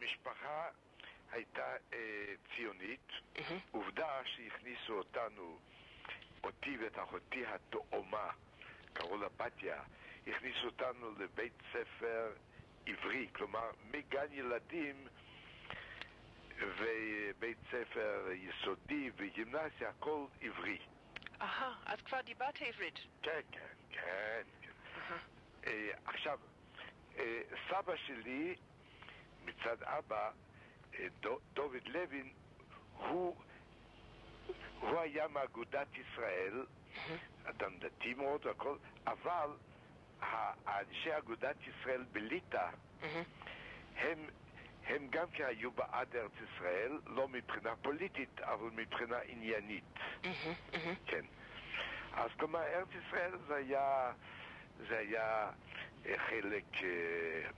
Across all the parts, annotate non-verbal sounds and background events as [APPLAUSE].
המשפחה הייתה אה, ציונית. עובדה שהכניסו אותנו, אותי ואת אחותי התאומה, קראו לה בתיה, הכניסו אותנו לבית ספר עברי, כלומר מגן ילדים ובית ספר יסודי וגימנסיה, הכל עברי. אהה, אז כבר דיברת עברית. כן, כן, כן. אהה. אה, עכשיו, אה, סבא שלי, מצד אבא, אה, דו- דוד לוין, הוא, הוא היה מאגודת ישראל, אדם דתי מאוד והכל, אבל אנשי אגודת ישראל בליטא. הם, הם גם כן היו בעד ארץ ישראל, לא מבחינה פוליטית, אבל מבחינה עניינית. כן. אז כלומר, ארץ ישראל זה היה, זה היה אה, חלק, אה,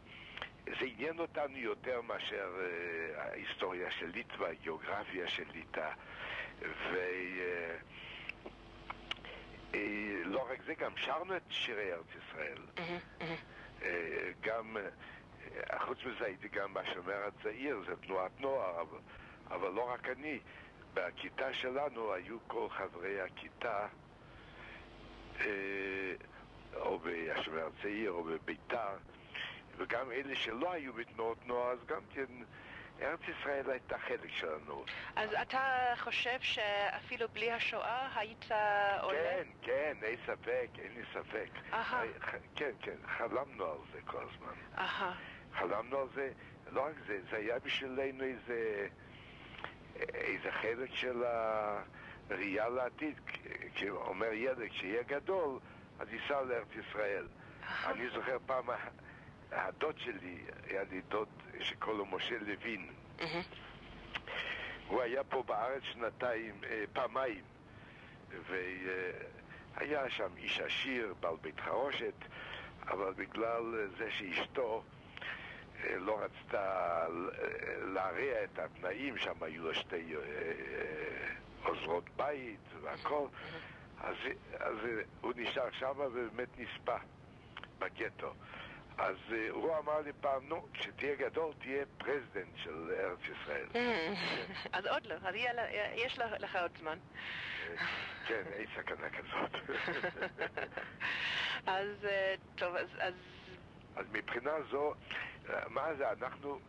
זה עניין אותנו יותר מאשר אה, ההיסטוריה של ליטא, הגיאוגרפיה של ליטא, ולא רק זה, גם שרנו את שירי ארץ ישראל. אה, גם, אה, חוץ מזה הייתי גם בשומר הצעיר, זה תנועת נוער, אבל, אבל לא רק אני. בכיתה שלנו היו כל חברי הכיתה, אה, או בשומר הצעיר או בביתר, וגם אלה שלא היו בתנועות נוער, אז גם כן ארץ ישראל הייתה חלק שלנו. אז אתה חושב שאפילו בלי השואה היית עולה? כן, כן, אין ספק, אין לי ספק. אהה. אה, כן, כן, חלמנו על זה כל הזמן. אהה. חלמנו על זה, לא רק זה, זה היה בשבילנו איזה, איזה חלק של הראייה לעתיד. כשאומר ילד, כשיהיה גדול, אז ייסע לארץ ישראל. אני זוכר פעם, הדוד שלי, היה לי דוד שקוראים לו משה לוין. הוא היה פה בארץ שנתיים, אה, פעמיים, והיה שם איש עשיר, בעל בית חרושת, אבל בגלל זה שאשתו אה, לא רצתה אה, להרע את התנאים, שם היו לו שתי עוזרות בית והכל, אז, אז הוא נשאר שם ובאמת נספה בגטו. אז אה, הוא אמר לי פעם, נו, כשתהיה גדול תהיה פרזידנט של ארץ ישראל. אז עוד לא, אז יש לך עוד זמן. כן, אין סכנה כזאת. [LAUGHS] אז אה, טוב, אז- אז מבחינה זו, אה, מה זה, אנחנו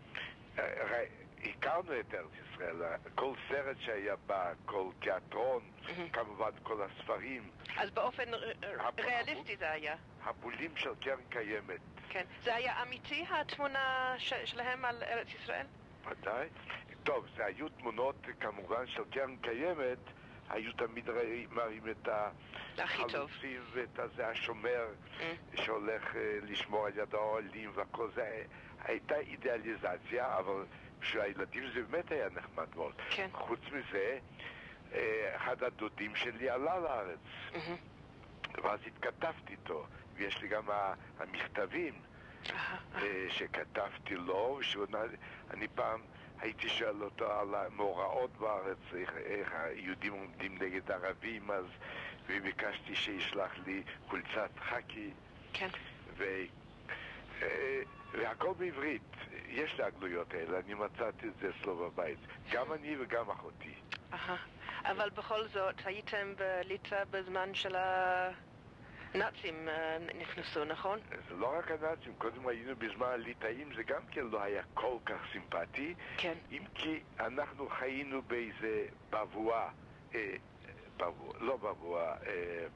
אה, הכרנו את ארץ ישראל, אה, כל סרט שהיה בה, כל תיאטרון, כמובן כל הספרים, אז באופן ריאליסטי זה היה. הבולים של קרן קיימת, כן. זה היה אמיתי התמונה ש- שלהם על ארץ ישראל? ודאי. טוב, זה היו תמונות כמובן של קרן קיימת, היו תמיד ראי- מראים את. החלוצים ואת הזה השומר Mm. שהולך אה, לשמור על יד האוהלים והכל זה, הייתה אידיאליזציה, אבל בשביל הילדים זה באמת היה נחמד מאוד. כן. חוץ מזה, אה, אחד הדודים שלי עלה לארץ, מהמם. ואז התכתבתי איתו, ויש לי גם ה- המכתבים. אה, שכתבתי לו, שאני פעם הייתי שואל אותו על המאורעות בארץ, איך, איך היהודים עומדים נגד ערבים, אז וביקשתי שישלח לי חולצת חאקי, כן. ו, אה, והכל בעברית. יש לי הגלויות האלה, אני מצאתי את זה אצלו בבית. גם אני וגם אחותי. אבל בכל זאת, הייתם בליטא בזמן של הנאצים אה, נכנסו, נכון? לא רק הנאצים, קודם היינו בזמן הליטאים, זה גם כן לא היה כל כך סימפטי. כן. אם כי אנחנו חיינו באיזה בבואה, אה, בבואה, לא בבואה, אה,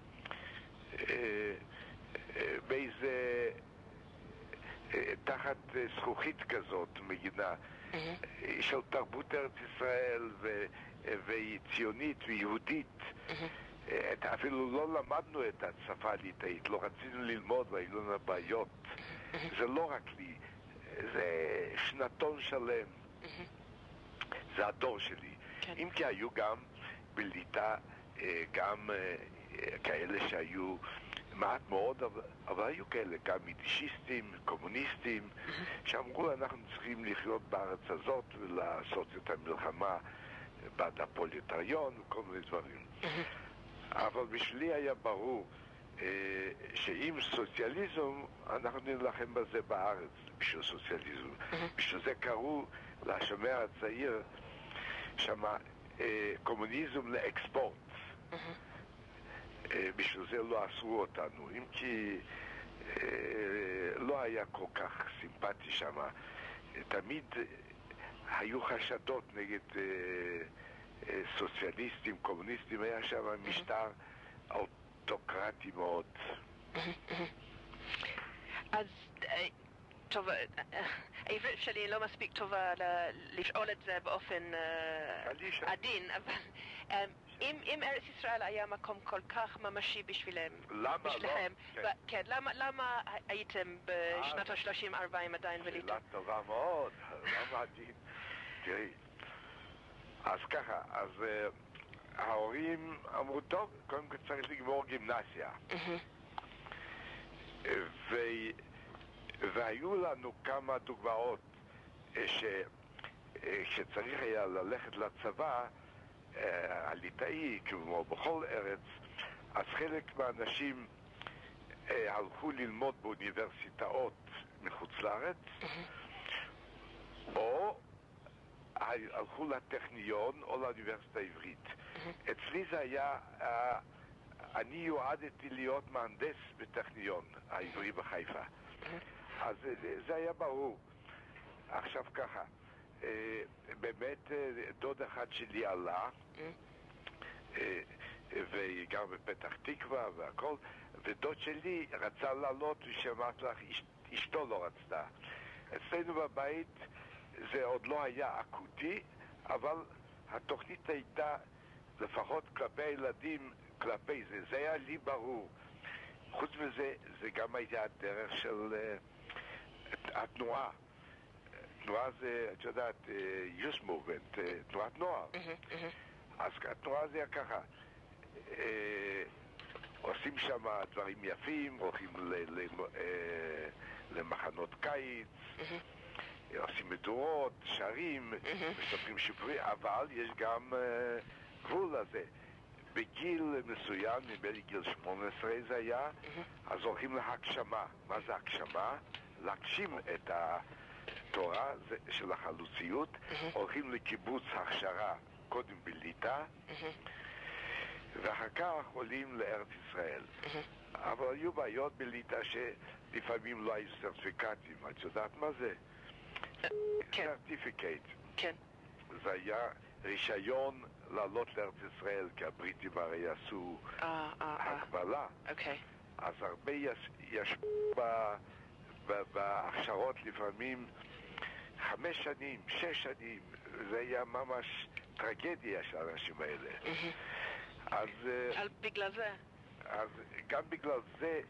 אה, אה, באיזה, אה, תחת זכוכית כזאת, מגינה, מהמם. אה, של תרבות ארץ ישראל ו, אה, והיא ציונית ויהודית. מהמם. את- אפילו לא למדנו את השפה הליטאית, לא רצינו ללמוד והיו לנו בעיות. זה לא רק לי, זה שנתון שלם. [LAUGHS] זה הדור שלי. כן. אם כי היו גם בליטא אה, גם אה, כאלה שהיו מעט מאוד, אבל, אבל היו כאלה גם יידישיסטים, קומוניסטים, [LAUGHS] שאמרו אנחנו צריכים לחיות בארץ הזאת ולעשות את המלחמה בעד הפוליטריון וכל מיני דברים. [LAUGHS] אבל בשבילי היה ברור אה, שעם סוציאליזם אנחנו נלחם בזה בארץ, בשביל סוציאליזם. בשביל זה קראו לשומר הצעיר שמה אה, קומוניזם לאקספורט. אה, בשביל זה לא אסרו אותנו, אם כי לא היה כל כך סימפטי שם. תמיד היו חשדות נגד סוציאליסטים, קומוניסטים, היה שם משטר אוטוקרטי מאוד. אז טוב, העברית שלי לא מספיק טובה לשאול את זה באופן עדין, אבל אם, אם ארץ ישראל היה מקום כל כך ממשי בשבילם, למה בשבילם, לא? כן. כן, למה, למה הייתם בשנות ה-30-40 עדיין בליטא? שאלה טובה מאוד, למה עדין? תראי, אז ככה, אז uh, ההורים אמרו, טוב, קודם כל צריך לגמור גימנסיה. ו... והיו לנו כמה דוגמאות שכשצריך היה ללכת לצבא, הליטאי, כמו בכל ארץ, אז חלק מהאנשים הלכו ללמוד באוניברסיטאות מחוץ לארץ, או הלכו לטכניון או לאוניברסיטה העברית. אצלי זה היה, אני יועדתי להיות מהנדס בטכניון העברי בחיפה. אז זה היה ברור. עכשיו ככה, אה, באמת אה, דוד אחד שלי עלה, אה, וגר בפתח תקווה והכל, ודוד שלי רצה לעלות ושמעת לך, אשתו לא רצתה. אצלנו בבית זה עוד לא היה אקוטי, אבל התוכנית הייתה, לפחות כלפי הילדים, כלפי זה, זה היה לי ברור. חוץ מזה, זה גם היה הדרך של uh, התנועה. תנועה זה, את יודעת, uh, youth movement, uh, תנועת נוער. אז התנועה זה היה ככה, uh, עושים שם דברים יפים, הולכים ל- ל- uh, למחנות קיץ, עושים מדורות, שרים, מספרים שיפורים, אבל יש גם uh, גבול לזה. בגיל מסוים, נדמה לי גיל 18 זה היה, אז הולכים להגשמה. מה זה הגשמה? להגשים את התורה של החלוציות, הולכים לקיבוץ הכשרה, קודם בליטא, ואחר כך עולים לארץ ישראל. אבל היו בעיות בליטא שלפעמים לא היו סרטיפיקטים. את יודעת מה זה? כן. סרטיפיקט. כן. זה היה רישיון לעלות לארץ ישראל, כי הבריטים הרי עשו אה, אה, אה. הגבלה. אוקיי. אז הרבה יש- ישבו בהכשרות לפעמים חמש שנים, שש שנים, זה היה ממש טרגדיה של האנשים האלה. אז, אה, בגלל זה. אז גם בגלל זה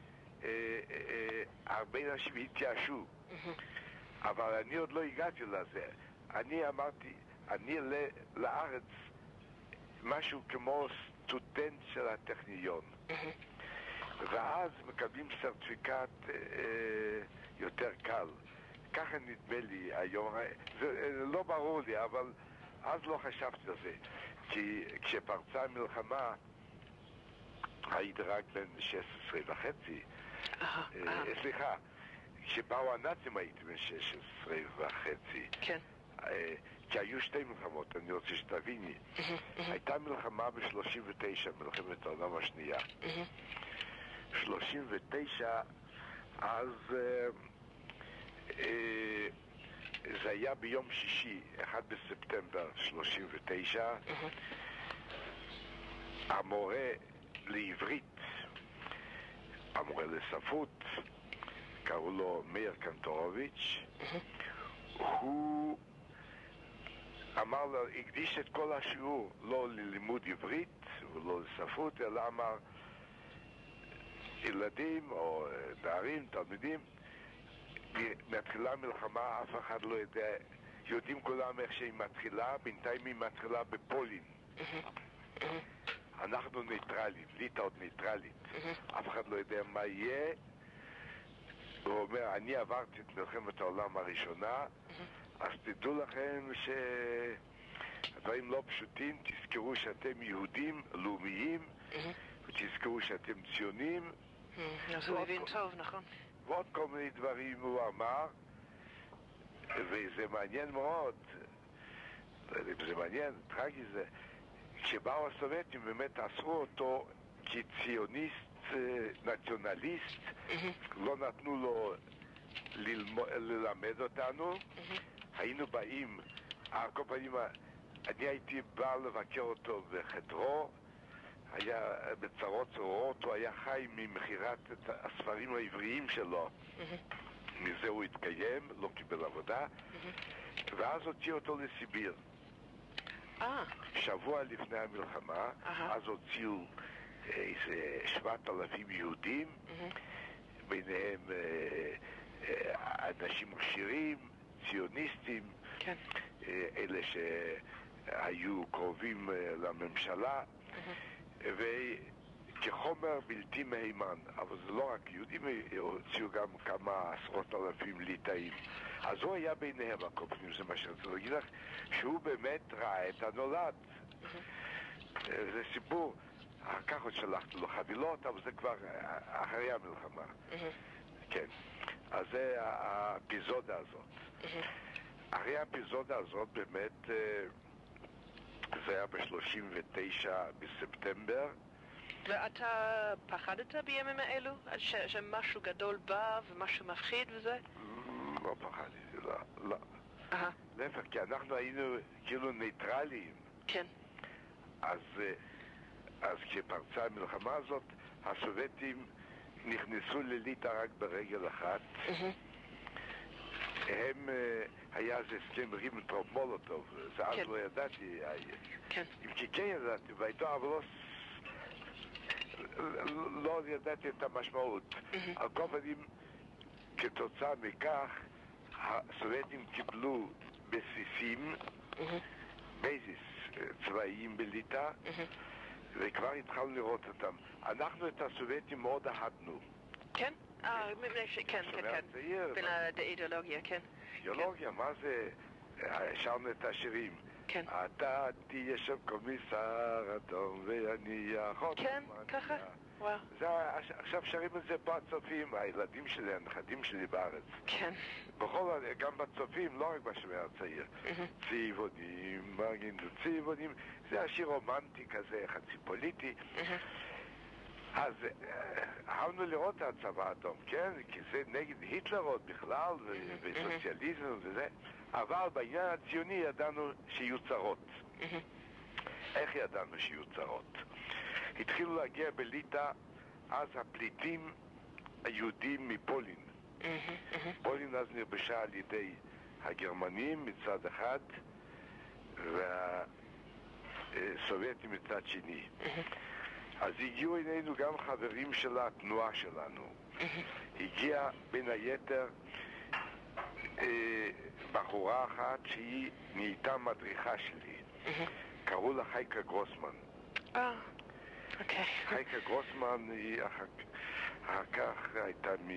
אה, אה, אה, הרבה אנשים התייאשו. אבל אני עוד לא הגעתי לזה. אני אמרתי, אני לארץ משהו כמו סטודנט של הטכניון. ואז מקבלים סרטיפיקט אה, יותר קל. ככה נדמה לי היום, זה אה, לא ברור לי, אבל אז לא חשבתי על זה. כי כשפרצה המלחמה הייתי רק בן 16 וחצי. אה, סליחה, כשבאו הנאצים הייתי בן 16 וחצי. כן. אה, כי היו שתי מלחמות, אני רוצה שתביני. הייתה מלחמה ב-39, מלחמת העולם השנייה. 39, אז אה, אה, זה היה ביום שישי, 1 בספטמבר 39. המורה לעברית, המורה לספרות, קראו לו מאיר קנטורוביץ', הוא אמר לו, הקדיש את כל השיעור לא ללימוד עברית ולא לספרות, אלא אמר, ילדים או אה, נערים, תלמידים, מתחילה מלחמה, אף אחד לא יודע, יודעים כולם איך שהיא מתחילה, בינתיים היא מתחילה בפולין. אנחנו ניטרלים, ליטא עוד ניטרלית. אף אחד לא יודע מה יהיה. הוא אומר, אני עברתי את מלחמת העולם הראשונה, אז תדעו לכם שהדברים לא פשוטים, תזכרו שאתם יהודים לאומיים, ותזכרו שאתם ציונים, אז הוא הבין טוב, נכון. ועוד כל מיני דברים הוא אמר, וזה מעניין מאוד, זה מעניין, טרגי זה, כשבאו הסובייטים באמת אסרו אותו כציוניסט נציונליסט, לא נתנו לו ללמד אותנו, היינו באים, על כל פנים, אני הייתי בא לבקר אותו בחדרו, היה בצרות צרורות, הוא היה חי ממכירת הספרים העבריים שלו. מזה הוא התקיים, לא קיבל עבודה, ואז הוציאו אותו לסיביר. אה. שבוע לפני המלחמה, אז הוציאו איזה שבעת אלפים יהודים, ביניהם אה, אה, אנשים עשירים, ציוניסטים, כן. אלה שהיו קרובים לממשלה, וכחומר בלתי מהימן. אבל זה לא רק יהודים, הוציאו גם כמה עשרות אלפים ליטאים. אז הוא היה ביניהם, הקופנים, זה מה שרציתי להגיד לך, שהוא באמת ראה את הנולד. זה סיפור. אחר כך עוד שלחתי לו חבילות, אבל זה כבר אחרי המלחמה. כן. אז זה האפיזודה הזאת. אחרי האפיזודה הזאת באמת, זה היה ב-39 בספטמבר. ואתה פחדת בימים האלו? ש- שמשהו גדול בא ומשהו מפחיד וזה? לא פחדתי, לא, לא. להפך, כי אנחנו היינו כאילו ניטרליים. כן. אז... אז כשפרצה המלחמה הזאת, הסובייטים נכנסו לליטא רק ברגל אחת. הם, היה איזה הסכם ריבנטרופ מולוטוב, זה אז לא ידעתי, כן. אם כי כן ידעתי, והייתו, אבל לא, לא ידעתי את המשמעות. על כל פנים, כתוצאה מכך, הסובייטים קיבלו בסיסים, bases צבאיים בליטא, וכבר התחלנו לראות אותם. אנחנו את הסובייטים מאוד אהדנו. כן? אה, מפני ש... כן, כן, כן. בין האידיאולוגיה, כן. אידיאולוגיה, מה זה? שרנו את השירים. כן. אתה תהיה שם קומיסר אדום ואני אחות. כן, ככה? וואו. עכשיו שרים את זה פה הצופים, הילדים שלי, הנכדים שלי בארץ. כן. בכל, גם בצופים, לא רק בשומר הצעיר. צבעונים, מגינו צבעונים, זה השיר רומנטי כזה, חצי פוליטי. אז אהבנו לראות את הצבא האדום, כן? כי זה נגד היטלר עוד בכלל, וסוציאליזם וזה. אבל בעניין הציוני ידענו שיהיו צרות. איך ידענו שיהיו צרות? התחילו להגיע בליטא אז הפליטים היהודים מפולין. פולין אז נרבשה על ידי הגרמנים מצד אחד והסובייטים מצד שני. אז הגיעו אלינו גם חברים של התנועה שלנו. הגיעה בין היתר אה, בחורה אחת שהיא נהייתה מדריכה שלי. קראו לה חייקה גרוסמן. אה, אוקיי. חייקה גרוסמן היא אחר כך הייתה מ...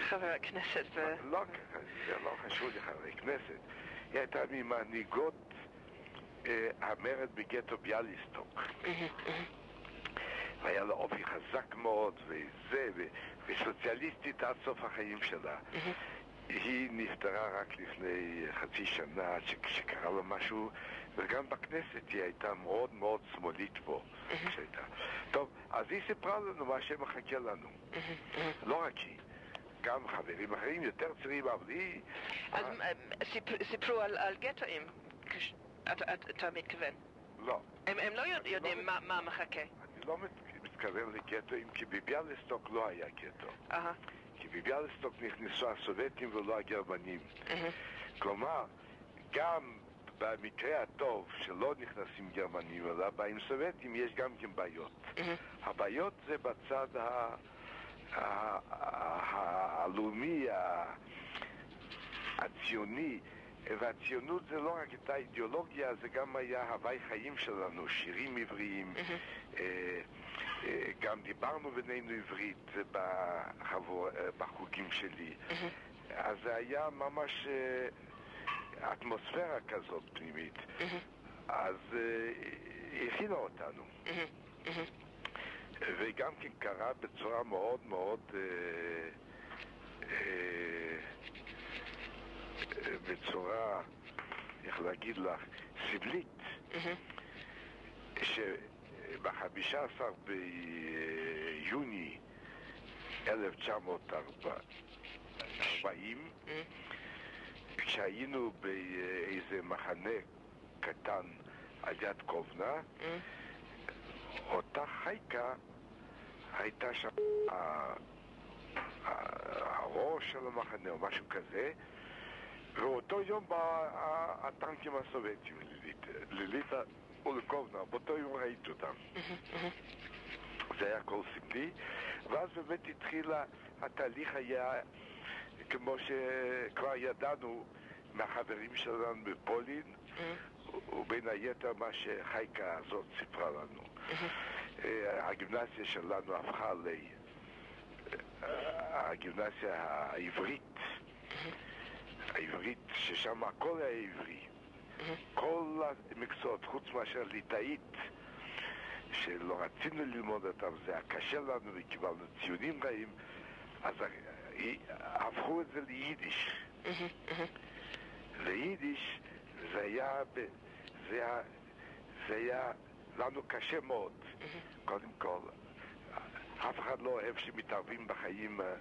חבר הכנסת ו... לא, זה לא חשוב לי חברי כנסת. היא הייתה ממנהיגות אה, המרד בגטו ביאליסטוק. והיה לה אופי חזק מאוד, וזה, וסוציאליסטית עד סוף החיים שלה. היא נפטרה רק לפני חצי שנה, שקרה לה משהו, וגם בכנסת היא הייתה מאוד מאוד שמאלית פה, שהייתה. טוב, אז היא סיפרה לנו מה שמחכה לנו. לא רק היא. גם חברים אחרים יותר צעירים, אבל היא... אז סיפרו על גטואים, אתה מתכוון? לא. הם לא יודעים מה מחכה. אני לא מתכוון לגטואים, כי בביאליסטוק לא היה גטו. בביאליסטוק נכנסו הסובייטים ולא הגרמנים. כלומר, גם במקרה הטוב שלא נכנסים גרמנים אלא באים סובייטים, יש גם כן בעיות. הבעיות זה בצד הלאומי, הציוני, והציונות זה לא רק את האידיאולוגיה, זה גם היה הוואי חיים שלנו, שירים עבריים. גם דיברנו בינינו עברית בחוגים שלי. אז זה היה ממש אטמוספירה כזאת פנימית. אז הכינה אותנו. וגם כן קרה בצורה מאוד מאוד, אה, אה, בצורה, איך להגיד לך, סמלית, שב-15 ביוני 1940, כשהיינו באיזה מחנה קטן על יד קובנה, אותה חייקה הייתה שם הראש של המחנה או משהו כזה, ואותו יום בא הטנקים הסובייטים לליטא ולקובנה, באותו יום ראיתי אותם. זה היה כל סמלי, ואז באמת התחילה, התהליך היה כמו שכבר ידענו מהחברים שלנו בפולין, ובין היתר מה שחייקה הזאת סיפרה לנו. אה, הגימנסיה שלנו הפכה ל... אה, הגימנסיה העברית, העברית, ששם הכל היה עברי. כל המקצועות, חוץ מאשר ליטאית, שלא רצינו ללמוד אותם, זה היה קשה לנו וקיבלנו ציונים רעים, אז הפכו את זה ליידיש. ליידיש זה היה, זה היה, זה היה לנו קשה מאוד. קודם כל, אף אחד לא אוהב שמתערבים בחיים אה,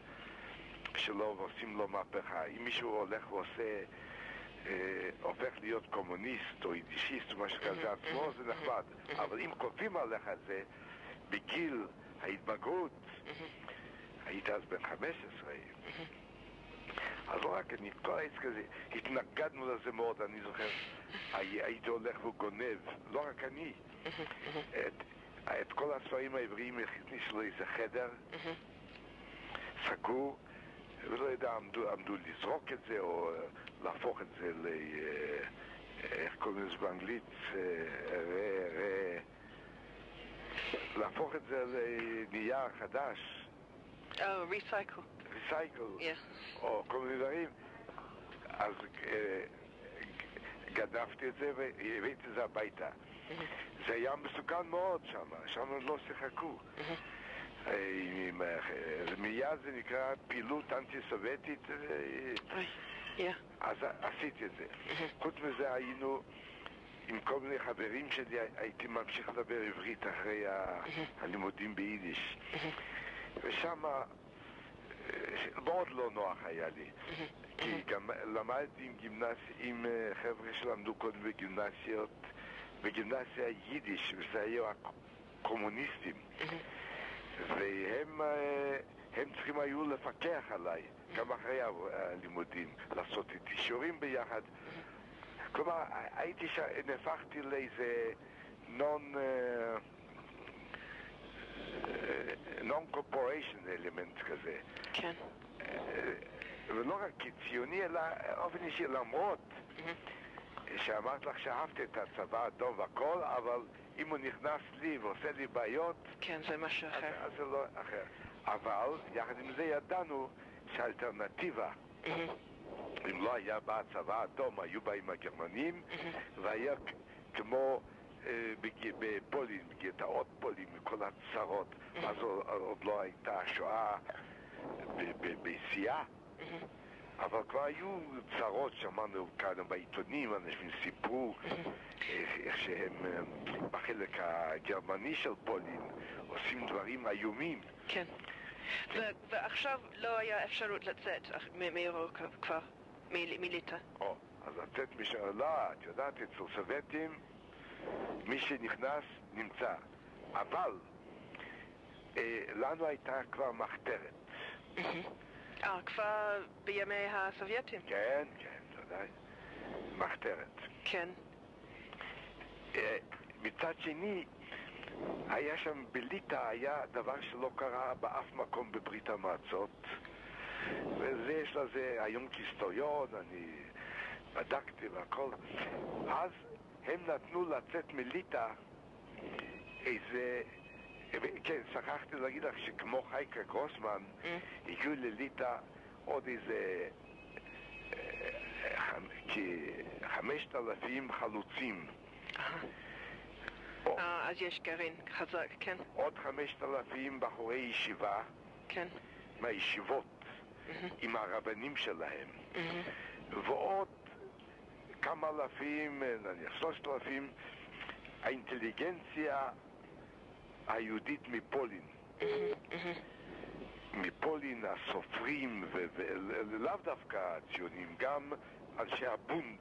שלו ועושים לו מהפכה. אם מישהו הולך ועושה, אה, הופך להיות קומוניסט או יידישיסט או משהו כזה עצמו, זה נחמד. אבל אם כותבים עליך את זה בגיל ההתבגרות, היית אז בן 15, אז לא רק אני, כל העץ כזה, התנגדנו לזה מאוד, אני זוכר, הייתי הולך וגונב, לא רק אני, את, את כל הספרים העבריים הכניסו לאיזה חדר, סגרו, ולא יודע, עמדו, עמדו לזרוק את זה או להפוך את זה ל... איך קוראים לזה באנגלית? להפוך את זה לנייר חדש. ריסייקל. ריסייקל. או כל מיני דברים. אז גנבתי את זה והבאתי את זה הביתה. זה היה מסוכן מאוד שם, שם לא שיחקו. מיד זה נקרא פעילות אנטי-סובייטית. אז עשיתי את זה. חוץ מזה היינו עם כל מיני חברים שלי, הייתי ממשיך לדבר עברית אחרי הלימודים ביידיש. ושם מאוד לא נוח היה לי. כי גם למדתי עם, גימנס... עם חבר'ה שלמדו קודם בגימנסיות, בגימנסיה יידיש, וזה היו הקומוניסטים. והם הם צריכים היו לפקח עליי, גם אחרי הלימודים, לעשות איתי שיעורים ביחד. כלומר, הייתי ש... נהפכתי לאיזה נון... נון קורפוריישן אלמנט כזה. כן. ולא רק כציוני, אלא באופן אישי, למרות שאמרת לך שאהבת את הצבא האדום והכל, אבל אם הוא נכנס לי ועושה לי בעיות... כן, זה משהו אחר. אז זה לא אחר. אבל, יחד עם זה ידענו שהאלטרנטיבה, אם לא היה בא הצבא האדום, היו באים הגרמנים, והיה כמו בפולין, בגטאות פולין, מכל הצרות, אז עוד לא הייתה השואה בשיאה. אבל כבר היו צרות, שמענו כאן בעיתונים, אנשים סיפרו איך שהם בחלק הגרמני של פולין עושים דברים איומים. כן. ועכשיו לא היה אפשרות לצאת מאירופה כבר, מליטא. או, אז לצאת משם, לא, את יודעת, אצל סובייטים מי שנכנס נמצא. אבל לנו הייתה כבר מחתרת. אה, כבר בימי הסובייטים? כן, כן, ודאי. מחתרת. כן. מצד שני, היה שם בליטא, היה דבר שלא קרה באף מקום בברית המועצות. וזה יש לזה היום כהיסטוריון, אני בדקתי והכל. אז הם נתנו לצאת מליטא איזה... כן, שכחתי להגיד לך שכמו חייקה גרוסמן, הגיעו לליטא עוד איזה כחמשת אלפים חלוצים. אה, אז יש גרעין חזק, כן. עוד חמשת אלפים בחורי ישיבה. כן. מהישיבות, עם הרבנים שלהם. ועוד כמה אלפים, נניח שלושת אלפים, האינטליגנציה היהודית מפולין. מפולין הסופרים, ולאו דווקא הציונים, גם אנשי הבונד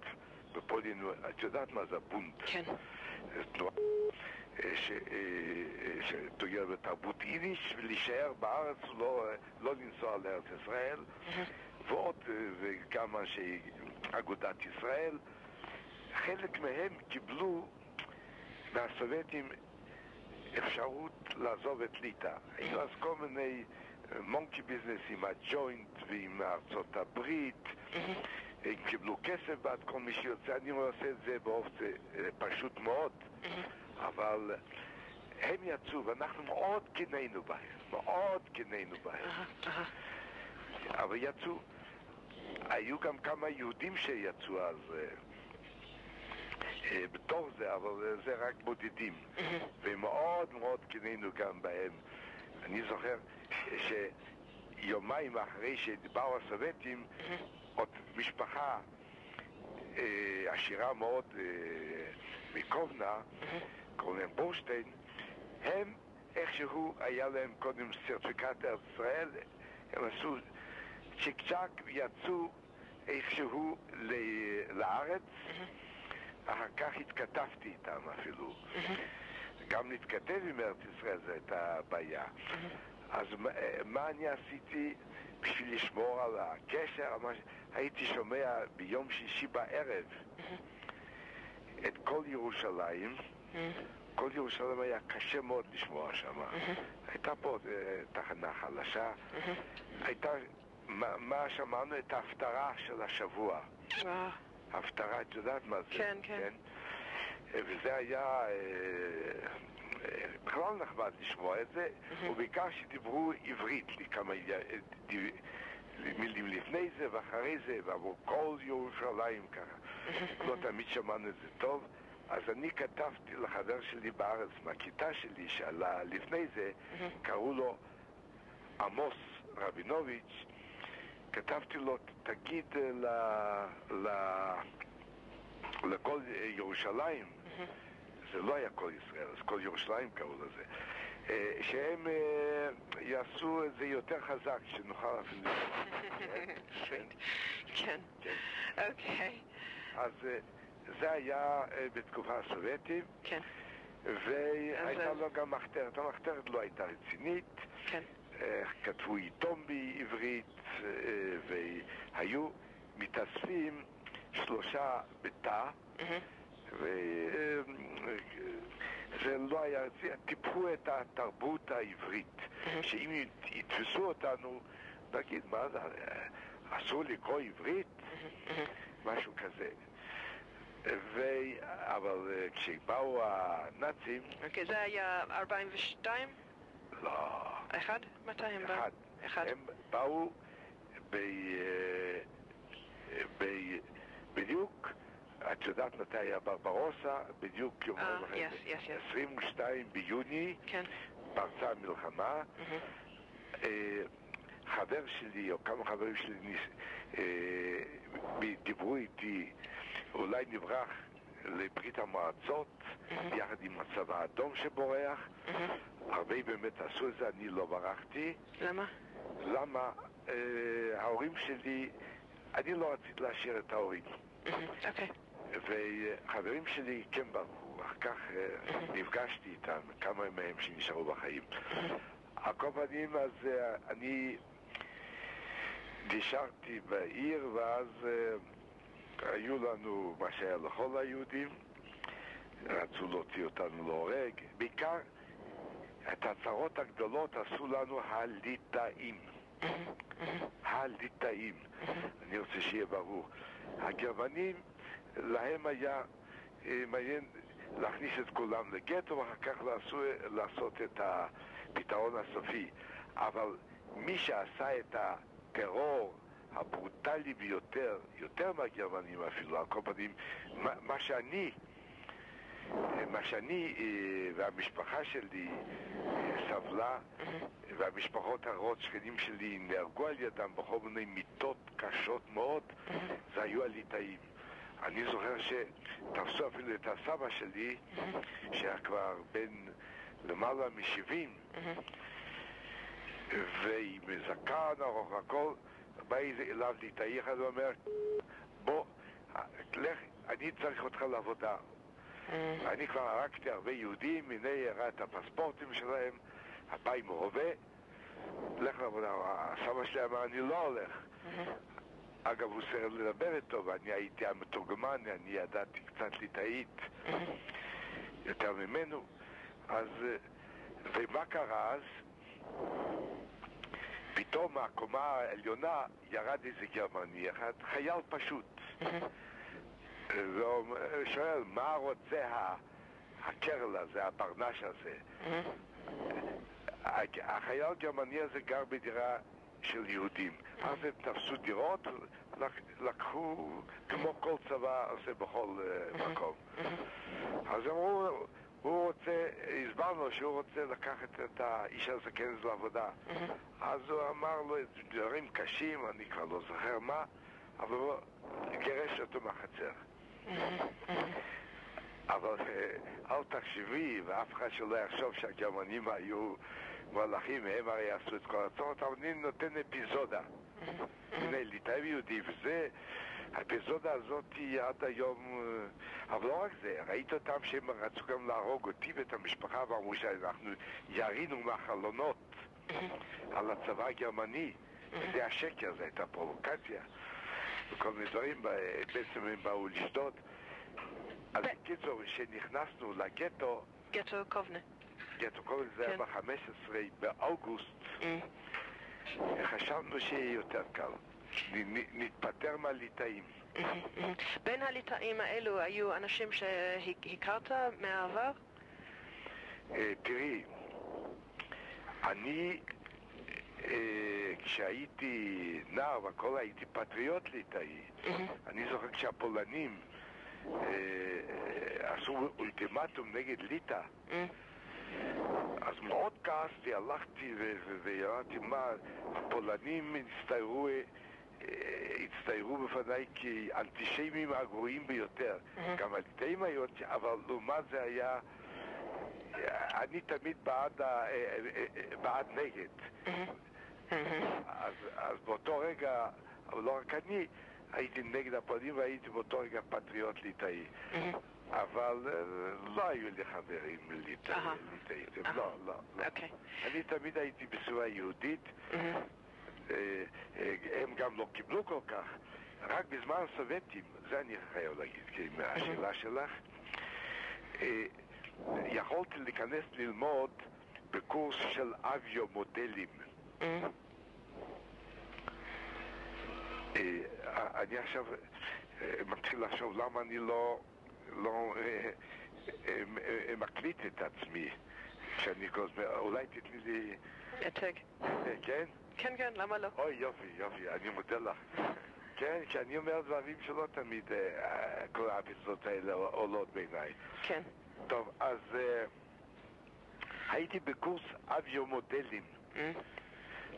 בפולין, את יודעת מה זה הבונד? כן. תנועה שתוגר בתרבות יידיש ולהישאר בארץ, לא, לא לנסוע לארץ ישראל, ועוד, וגם אנשי אגודת ישראל. חלק מהם קיבלו מהסובייטים אפשרות לעזוב את ליטא. היו אז כל מיני מונקי ביזנס עם הג'וינט ועם ארצות הברית. הם קיבלו כסף בעד כל מי שיוצא, אני עושה את זה באופציה פשוט מאוד. אבל הם יצאו, ואנחנו מאוד קינאנו בהם, מאוד קינאנו בהם. אבל יצאו. היו גם כמה יהודים שיצאו אז אה, אה, בתור זה, אבל זה רק בודדים. ומאוד מאוד קינאנו גם בהם. אני זוכר שיומיים אחרי שבאו הסובייטים, עוד משפחה אה, עשירה מאוד מקובנה, קוראים להם בורשטיין, הם איכשהו היה להם קודם סרטפיקט ארץ ישראל, הם עשו צ'יק צ'אק ויצאו איכשהו לארץ, אחר כך התכתבתי איתם אפילו. גם להתכתב עם ארץ ישראל זו הייתה בעיה. אז מה אני עשיתי בשביל לשמור על הקשר? הייתי שומע ביום שישי בערב את כל ירושלים. כל ירושלים היה קשה מאוד לשמוע שם. הייתה פה אה, תחנה חלשה. הייתה, מה שמענו? את ההפטרה של השבוע. ההפטרה, את יודעת מה זה? כן, כן. כן? אה, וזה היה אה, בכלל נחמד לשמוע את זה, ובעיקר שדיברו עברית, לי כמה מילים לפני זה ואחרי זה, ועבור כל ירושלים ככה. לא תמיד שמענו את זה טוב. אז אני כתבתי לחבר שלי בארץ, מהכיתה שלי, שעלה לפני זה, קראו לו עמוס רבינוביץ', כתבתי לו, תגיד ל... ל... לכל ירושלים, זה לא היה כל ישראל, אז כל ירושלים קראו לזה, אה, שהם אה, יעשו את זה יותר חזק, שנוכל אפילו... [LAUGHS] כן, כן. אוקיי. אז... אה, זה היה אה, בתקופה הסובייטית. כן. והייתה לו גם מחתרת. המחתרת לא הייתה רצינית. כן. אה, כתבו עיתון בעברית, אה, והיו מתאספים שלושה בתא, וזה לא היה טיפחו את התרבות העברית, שאם יתפסו אותנו, נגיד, מה זה, אסור לקרוא עברית? משהו כזה. ו... אבל אה, כשבאו הנאצים... אוקיי, זה היה 42? לא. אחד? מתי הם באו? אחד. הם באו ב... ב... בדיוק, את יודעת מתי היה ברברוסה? בדיוק יום אה, אחרי זה. 22 ביוני, כן. פרצה המלחמה. חבר שלי, או כמה חברים שלי, דיברו איתי אולי נברח לברית המועצות, mm-hmm. יחד עם הצבא האדום שבורח. Mm-hmm. הרבה באמת עשו את זה, אני לא ברחתי. למה? למה? אה, ההורים שלי, אני לא רציתי להשאיר את ההורים. Mm-hmm. אוקיי. וחברים שלי כן ברחו, אחר כך אה, mm-hmm. נפגשתי איתם, כמה מהם שנשארו בחיים. Mm-hmm. על כל פנים, אז אה, אני נשארתי בעיר, ואז... אה, היו לנו מה שהיה לכל היהודים, רצו להוציא אותנו להורג. בעיקר את הצרות הגדולות עשו לנו הליטאים. הליטאים. אני רוצה שיהיה ברור. הגרמנים, להם היה אה, מעניין להכניס את כולם לגטו ואחר כך לעשו, לעשות את הפתרון הסופי. אבל מי שעשה את הטרור הברוטלי ביותר, יותר מהגרמנים אפילו, על כל פנים, מה, מה שאני מה שאני והמשפחה שלי סבלה, והמשפחות הרעות, שכנים שלי, נהרגו על ידם בכל מיני מיטות קשות מאוד, זה היו הליטאים. אני זוכר שתפסו אפילו את הסבא שלי, שהיה כבר בן למעלה מ-70, ועם זקן ארוך והכל, בא איזה אליו ליטאי אחד ואומר, בוא, לך, אני צריך אותך לעבודה. אני כבר הרגתי הרבה יהודים, הנה הראה את הפספורטים שלהם, הבא עם רובה, לך לעבודה. הסבא שלי אמר, אני לא הולך. אגב, הוא סירב לדבר איתו, ואני הייתי המתורגמן, אני ידעתי קצת ליטאית יותר ממנו. אז, ומה קרה אז? פתאום מהקומה העליונה ירד איזה גרמני אחד, חייל פשוט. ושואל, מה רוצה הקרל הזה, הברנש הזה? החייל הגרמני הזה גר בדירה של יהודים. אז הם תפסו דירות, לקחו, כמו כל צבא עושה בכל אה, מקום. אז אמרו, הוא רוצה, הסברנו שהוא רוצה לקחת את האיש הזקן הזה לעבודה. אז הוא אמר לו דברים קשים, אני כבר לא זוכר מה, אבל הוא גירש אותו מהחצר. אבל אה, אל תחשבי, ואף אחד שלא יחשוב שהגרמנים היו מלאכים, הם הרי עשו את כל הצורת, אבל אני נותן אפיזודה. הנה, ליטאי ויהודי, וזה, האפיזודה הזאת היא עד היום, אה, אבל לא רק זה, ראית אותם שהם רצו גם להרוג אותי ואת המשפחה, ואמרו שאנחנו ירינו מהחלונות על הצבא הגרמני, וזה השקר, זו הייתה פרובוקציה. וכל מיני דברים, בעצם הם באו לשדוד. אז בקיצור, כשנכנסנו לגטו... גטו קובנה. גטו קובנה זה היה כן. ב-15 באוגוסט. Mm. חשבנו שיהיה יותר קל. נתפטר מהליטאים. Mm-hmm, mm-hmm. בין הליטאים האלו היו אנשים שהכרת מהעבר? אה, תראי, אני כשהייתי נער והכל הייתי פטריוט ליטאי. אני זוכר כשהפולנים אה, עשו אולטימטום נגד ליטא. אז מאוד כעסתי, הלכתי וירדתי מה, הפולנים הצטיירו, אה, הצטיירו בפניי כאנטישמים הגרועים ביותר. גם הליטאים היו, אבל לעומת זה היה... אני תמיד בעד, בעד נגד. אז, אז באותו רגע, אבל לא רק אני, הייתי נגד הפועלים והייתי באותו רגע פטריוט ליטאי. אבל אה, לא היו לי חברים ליטאים, לא, לא. לא. אוקיי. אני תמיד הייתי בסביבה יהודית, אה, אה, הם גם לא קיבלו כל כך. רק בזמן הסובייטים, זה אני חייב להגיד, כי מהשאלה שלך, יכולתי להיכנס ללמוד בקורס של אביו מודלים. אה, אני עכשיו אה, מתחיל לחשוב למה אני לא, לא אה, מקליט את עצמי כשאני כל אולי תתני לי... הצג. כן? כן, כן, למה לא? אוי, יופי, יופי, אני מודה לך. כן, כשאני אומר דברים שלא תמיד כל האפיסות האלה עולות בעיניי. כן. טוב, אז הייתי בקורס אביומודלים.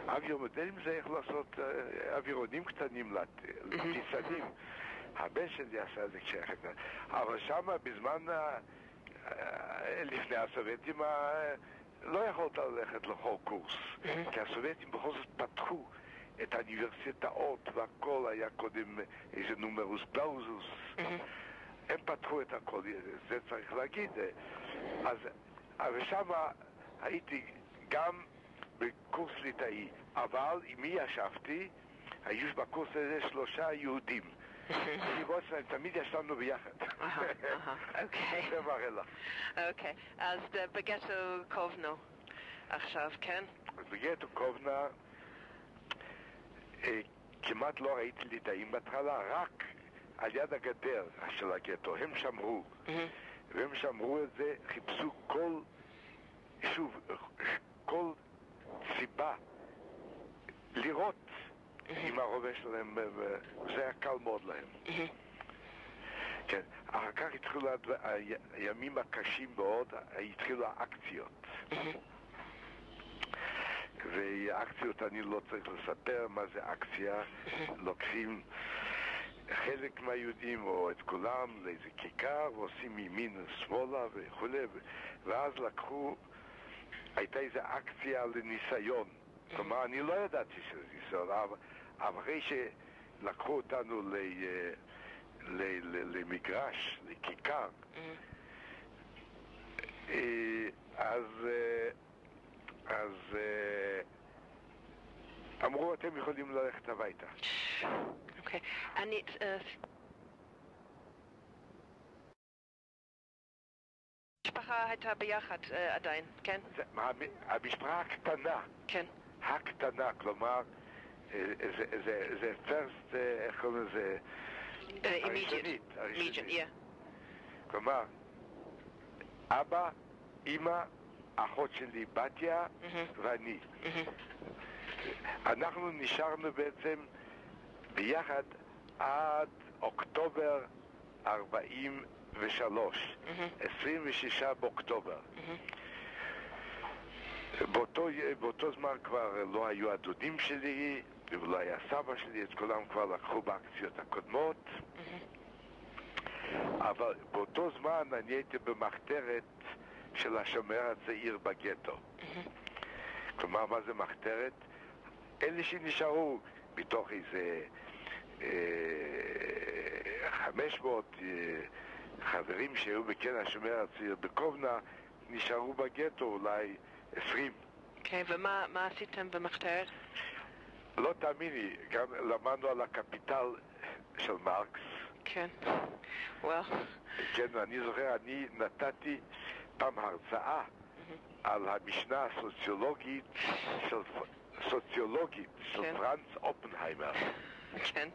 אווירומודלים זה איך לעשות אה, אווירונים קטנים לטיסנים. [LAUGHS] הבן שלי עשה את זה כשייכת. אבל שמה בזמן, אה, לפני הסובייטים, לא יכולת ללכת לכל קורס. כי הסובייטים בכל זאת פתחו את האוניברסיטאות והכל היה קודם איזה נומרוס פלאוזוס. הם פתחו את הכל, זה צריך להגיד. אז, שמה הייתי גם בקורס ליטאי, אבל עם מי ישבתי? היו בקורס הזה שלושה יהודים. [LAUGHS] אני תמיד ישבנו ביחד. אוקיי. זה מראה לך. אוקיי, אז בגטו קובנו עכשיו, כן? בגטו קובנה אה, כמעט לא ראיתי ליטאים בהתחלה, רק על יד הגדר של הגטו, הם שמרו. והם שמרו את זה, חיפשו כל, שוב, כל סיבה לירות עם הרובה שלהם, וזה היה קל מאוד להם. כן, אחר כך התחילו הימים הקשים מאוד, התחילו האקציות. ואקציות אני לא צריך לספר מה זה אקציה, לוקחים חלק מהיהודים או את כולם לאיזה כיכר ועושים ימין ושמאלה וכולי ואז לקחו, הייתה איזו אקציה לניסיון כלומר אני לא ידעתי שזה ניסיון אבל אחרי שלקחו אותנו ל... למגרש, לכיכר. אה, אז, אה, אז אה, אמרו, אתם יכולים ללכת הביתה. אוקיי. אני... המשפחה הייתה ביחד עדיין, כן? המשפחה הקטנה. כן. הקטנה, כלומר, זה פרסט, איך קוראים לזה? הראשונית. הראשונית. כלומר, אבא, אימא, אחות שלי בתיה ואני. אנחנו נשארנו בעצם ביחד עד אוקטובר 43, 26 באוקטובר. באותו, באותו זמן כבר לא היו הדודים שלי, ולא היה סבא שלי, את כולם כבר לקחו באקציות הקודמות. אבל באותו זמן אני הייתי במחתרת של השומר הצעיר בגטו. כלומר, מה זה מחתרת? אלה שנשארו מתוך איזה אה, 500 אה, חברים שהיו בכן השומר הצעיר בקובנה, נשארו בגטו אולי 20. כן, okay, ומה עשיתם במחתרת? לא תאמיני, גם למדנו על הקפיטל של מרקס. כן, וואו. כן, אני זוכר, אני נתתי פעם הרצאה על המשנה הסוציולוגית של, סוציולוגית של כן. פרנץ אופנהיימר. כן.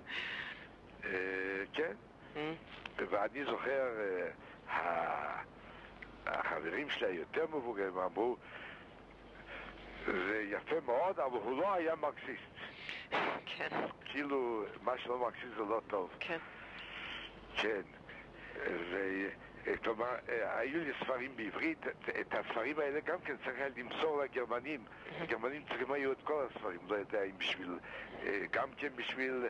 אה, כן. ואני זוכר, אה, החברים שלי היותר מבוגרים אמרו, זה יפה מאוד, אבל הוא לא היה מרקסיסט. כן. כאילו, מה שלא מרקסיסט זה לא טוב. כן. כן. כלומר, היו לי ספרים בעברית, את הספרים האלה גם כן צריך היה למסור לגרמנים. הגרמנים צריכים היו את כל הספרים, לא יודע אם בשביל, גם כן בשביל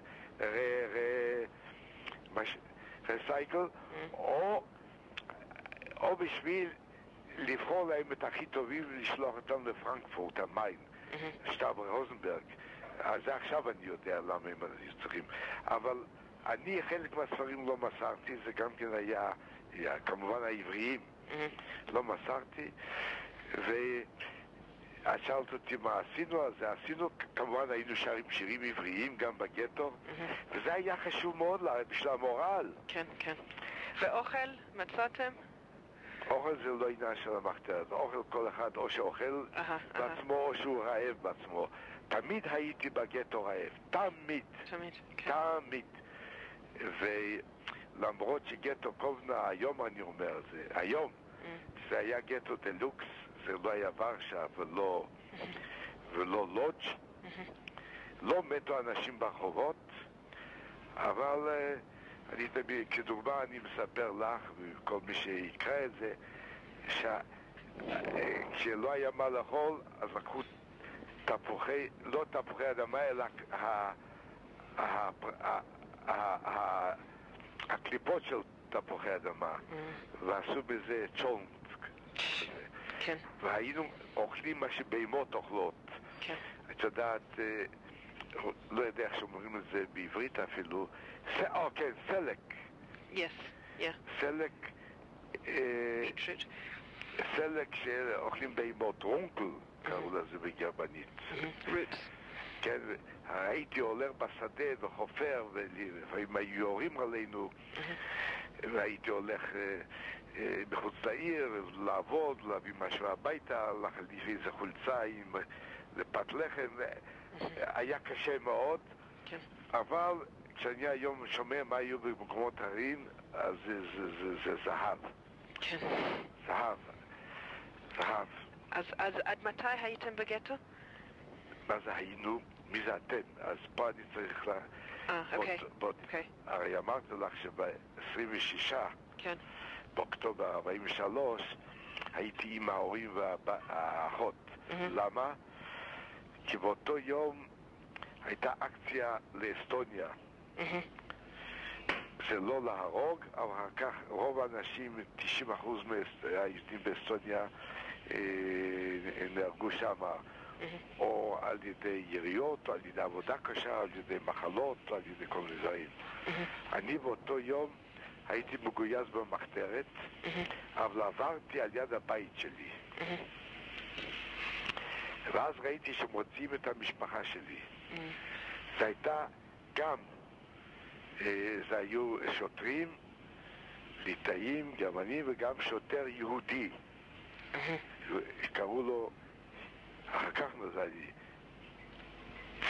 רסייקל, או בשביל לבחור להם את הכי טובים ולשלוח אותם לפרנקפורט, המיין, שטאב רוזנברג. אז זה עכשיו אני יודע למה הם היו צריכים. אבל אני חלק מהספרים לא מסרתי, זה גם כן היה, היה כמובן העבריים, לא מסרתי. ואת שאלת אותי מה עשינו, אז עשינו, כמובן היינו שרים שירים עבריים גם בגטו, וזה היה חשוב מאוד בשביל המורל. כן, כן. ואוכל מצאתם? אוכל זה לא עניין של המחתרת, אוכל כל אחד או שאוכל בעצמו או שהוא רעב בעצמו. תמיד הייתי בגטו רעב, תמיד. תמיד, כן. תמיד. ולמרות שגטו קובנה, היום אני אומר זה, היום, mm. זה היה גטו דה לוקס, זה לא היה ורשה ולא. ולא לודג'. לא מתו אנשים ברחובות, אבל... Uh, אני תמיד, כדוגמה אני מספר לך וכל מי שיקרא את זה, שכשלא היה מה לאכול, אז לקחו תפוחי, לא תפוחי אדמה, אלא הקליפות של תפוחי אדמה, mm. ועשו בזה צ'ונט. כן. והיינו אוכלים מה שבהמות אוכלות. כן. את יודעת, אה, לא יודע איך שאומרים את זה בעברית אפילו, או כן, סלק. יס, יא. סלק, אה, סלק שאוכלים בהמות, רונקל קראו mm-hmm. לזה בגרמנית. Mm-hmm. כן, הייתי הולך בשדה וחופר, ולפעמים היו יורים עלינו, mm-hmm. והייתי הולך מחוץ אה, לעיר לעבוד, להביא משהו הביתה, להביא איזה חולצה עם לפת לחם. היה קשה מאוד, כן. אבל כשאני היום שומע מה היו במקומות אחרים, אז זה, זה, זה, זה זהב. כן. זהב. זהב. אז, אז עד מתי הייתם בגטו? מה זה היינו? מי זה אתם? אז פה אני צריך ל... אה, אוקיי. אוקיי. הרי אמרתי לך שב-26 כן. באוקטובר 43 הייתי עם ההורים והאחות. למה? כי באותו יום הייתה אקציה לאסטוניה. זה לא להרוג, אבל אחר כך רוב האנשים, 90% מהיהודים באסטוניה אה, נהרגו שם, או על ידי יריות, או על ידי עבודה קשה, או על ידי מחלות, או על ידי כל מיני דברים. אני באותו יום הייתי מגויס במחתרת, אבל עברתי על יד הבית שלי. ואז ראיתי שמוציאים את המשפחה שלי. זה הייתה גם, אה, זה היו שוטרים, ליטאים, גרמנים וגם שוטר יהודי. קראו לו, אחר כך נודע לי,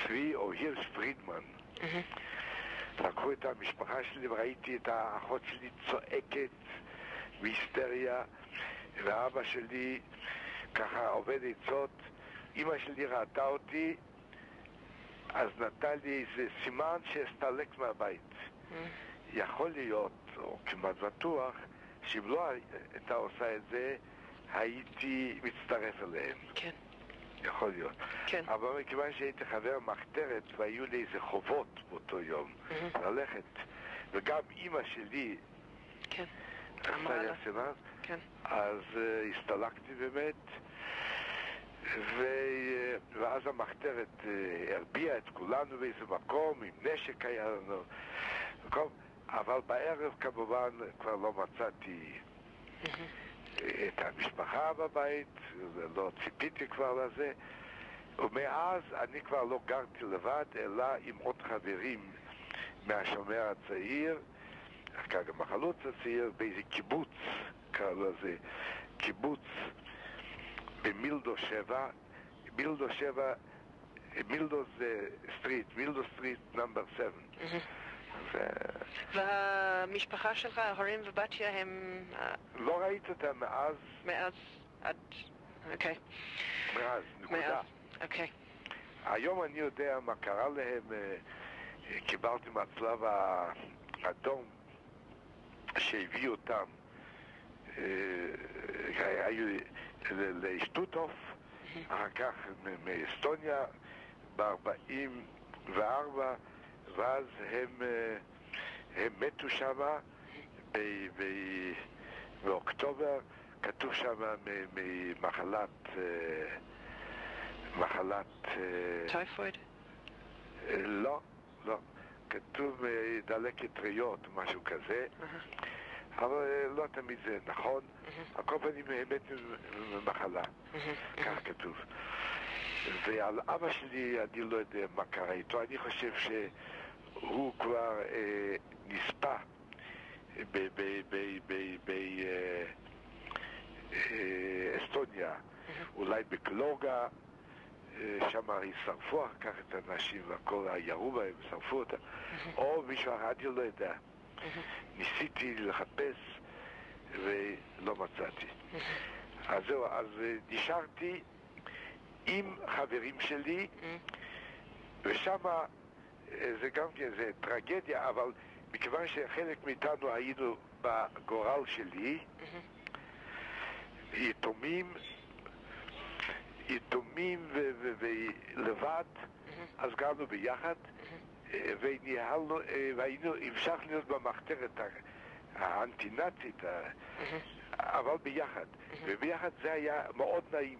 צבי או הירש פרידמן. לקחו את המשפחה שלי וראיתי את האחות שלי צועקת בהיסטריה, ואבא שלי ככה עובד עצות. אמא שלי ראתה אותי, אז נתן לי איזה סימן שאסתלק מהבית. Mm. יכול להיות, או כמעט בטוח, שאם לא הייתה עושה את זה, הייתי מצטרף אליהם. כן. יכול להיות. כן. אבל מכיוון שהייתי חבר מחתרת והיו לי איזה חובות באותו יום, mm-hmm. ללכת, וגם אימא שלי, כן. סימן, כן. אז uh, הסתלקתי באמת. ו... ואז המחתרת אה, הרביעה את כולנו באיזה מקום, עם נשק היה לנו, מקום, אבל בערב כמובן כבר לא מצאתי את המשפחה בבית, לא ציפיתי כבר לזה, ומאז אני כבר לא גרתי לבד, אלא עם עוד חברים מהשומר הצעיר, גם החלוץ הצעיר, באיזה קיבוץ, קראו לזה, קיבוץ במילדו 7, מילדו 7, מילדו זה street, מילדו street number 7. והמשפחה שלך, ההורים ובתיה הם... אה, לא ראית אותם מאז... מאז עד... אוקיי. מאז, נקודה. אוקיי. היום אני יודע מה קרה להם, אה, קיבלתי מהצלב האדום שהביא אותם. אה, היו לשטוטוף, אחר כך מאסטוניה ב-44, ואז הם, אה, הם מתו שם באוקטובר, כתוב שם ממחלת... אה, מחלת... טייפויד? לא, לא. כתוב דלקת ריאות, משהו כזה. אבל אה, לא תמיד זה נכון. על כל פנים באמת מחלה, כך כתוב. ועל אבא שלי אני לא יודע מה קרה איתו, אני חושב שהוא כבר אה, נספה באסטוניה, אולי בקלוגה, שם שרפו אחר כך את האנשים והכל, ירו בהם, שרפו אותם, או מישהו אחר, אני לא יודע. ניסיתי לחפש ולא מצאתי. אז זהו, אז אה, נשארתי עם חברים שלי, ושם אה, זה גם כן, זה טרגדיה, אבל מכיוון שחלק מאיתנו היינו בגורל שלי, יתומים, יתומים ולבד, אז גרנו ביחד. וניהלנו, אה, והיינו, המשכנו להיות במחתרת האנטי-נאצית, אבל ביחד. וביחד זה היה מאוד נעים.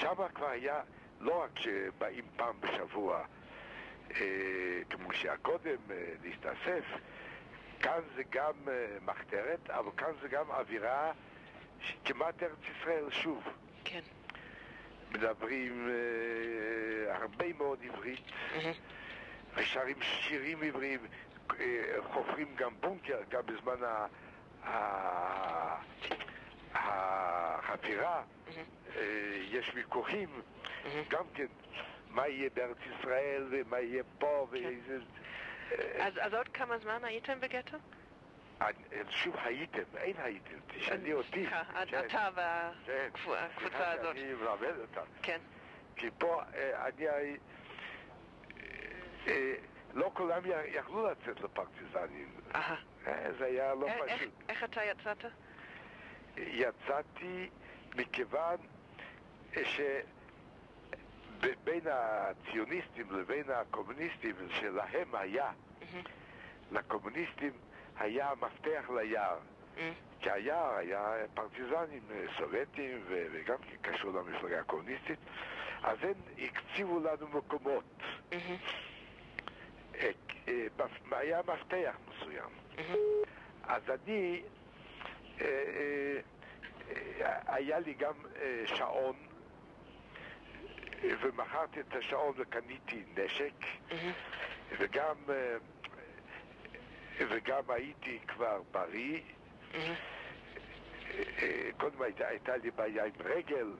שם כבר היה, לא רק שבאים פעם בשבוע, אה, כמו שהיה קודם, אה, להסתאסף, כאן זה גם מחתרת, אבל כאן זה גם אווירה כמעט ארץ ישראל שוב. כן. מדברים אה, הרבה מאוד עברית, ושרים שירים עבריים, אה, חופרים גם בונקר, גם בזמן ה... ה... החפירה, אה, יש ויכוחים, גם כן, מה יהיה בארץ ישראל ומה יהיה פה כן. ואיזה... אז עוד כמה זמן הייתם בגטו? שוב הייתם, אין הייתם, תשאלי אותי. סליחה, אתה והקבוצה הזאת. אני מלמד אותה. כן. כי פה אני... לא כולם יכלו לצאת לפרטיזנים. זה היה לא פשוט. איך אתה יצאת? יצאתי מכיוון שבין הציוניסטים לבין הקומוניסטים שלהם היה, לקומוניסטים היה מפתח ליער. כי היער היה פרטיזנים סובייטים וגם קשור למפלגה הקומוניסטית, אז הם הקציבו לנו מקומות. אה, היה מפתח מסוים. אז אני, אה, היה לי גם שעון, ומכרתי את השעון וקניתי נשק, וגם, וגם הייתי כבר בריא. קודם הייתה, הייתה לי בעיה עם רגל,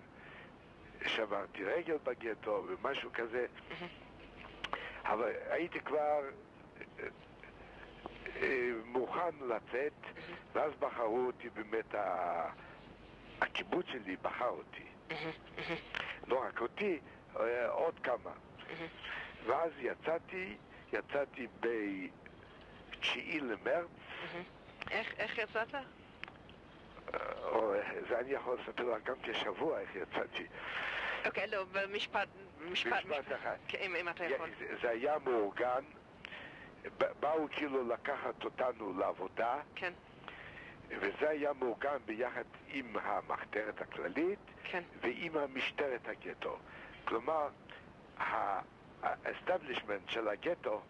שברתי רגל בגטו ומשהו כזה. אבל הייתי כבר אה, מוכן לצאת, ואז בחרו אותי באמת, הקיבוץ שלי בחר אותי. לא רק אותי, אה, עוד כמה. ואז יצאתי, יצאתי ב-9 למרץ. איך יצאת? אה, זה אני יכול לספר לך גם כשבוע איך יצאתי. אוקיי, לא, במשפט, משפט, משפט אחד. כן, אם אתה יכול. זה היה מאורגן, באו כאילו לקחת אותנו לעבודה. כן. וזה היה מאורגן ביחד עם המחתרת הכללית כן. ועם המשטרת הגטו. כלומר, האסטבלישמנט של הגטו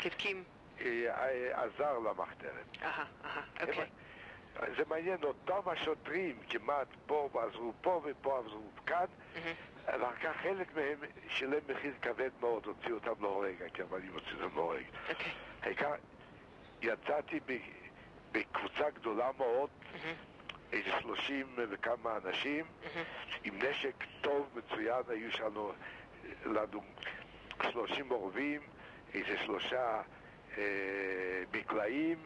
קידקים אה, עזר למחתרת. אהה, אהה, אוקיי. זה מעניין, אותם השוטרים כמעט פה ועזרו פה ופה עזרו כאן, ואחר כך חלק מהם שילם מחיר כבד מאוד, הוציאו אותם להורג, כי הגרמנים הוציאו אותם להורג. אוקיי. העיקר, יצאתי בקבוצה גדולה מאוד, איזה שלושים וכמה אנשים, עם נשק טוב, מצוין, היו שלנו לנו שלושים עורבים, איזה שלושה אה, מקלעים,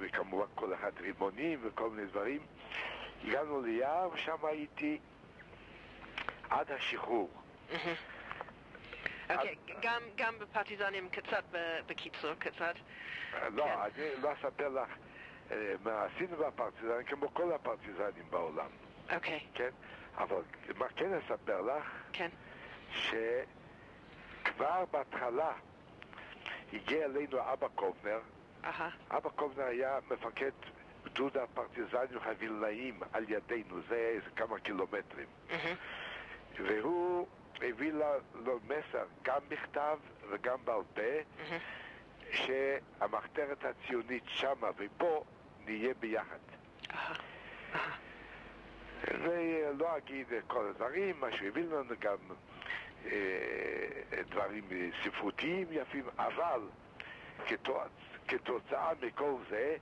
וכמובן כל אחד רימונים וכל מיני דברים. הגענו ליער, ושם הייתי עד השחרור. אוקיי, גם בפרטיזנים קצת, בקיצור, קצת. לא, כן. אני לא אספר לך אה, מה עשינו בפרטיזנים, כמו כל הפרטיזנים בעולם. אוקיי. כן? אבל מה כן אספר לך? כן. שכבר בהתחלה הגיע אלינו אבא קובנר, אבא קובנר היה מפקד גדוד הפרטיזנים הווילנאים על ידינו, זה איזה כמה קילומטרים. והוא הביא לו מסר, גם בכתב וגם בעל פה, שהמחתרת הציונית שמה ופה נהיה ביחד. ולא אגיד כל הדברים, מה שהוא הביא לנו גם אה, דברים ספרותיים יפים, אבל כתוצאה מכל זה,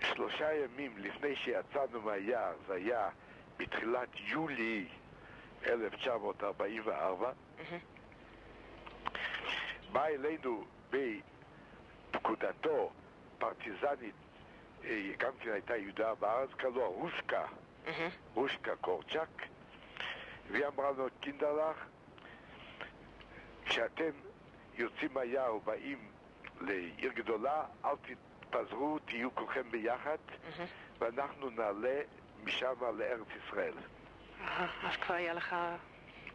שלושה ימים לפני שיצאנו מהיער, זה היה בתחילת יולי 1944, בא אלינו בפקודתו פרטיזנית, אה, גם כן הייתה יהודה בארץ, קראו רושקה, רושקה קורצ'ק, והיא אמרה לו, קינדרלך, כשאתם יוצאים מהיער ובאים לעיר גדולה, אל תתפזרו, תהיו כולכם ביחד, mm-hmm. ואנחנו נעלה משם לארץ ישראל. אז כבר היה לך...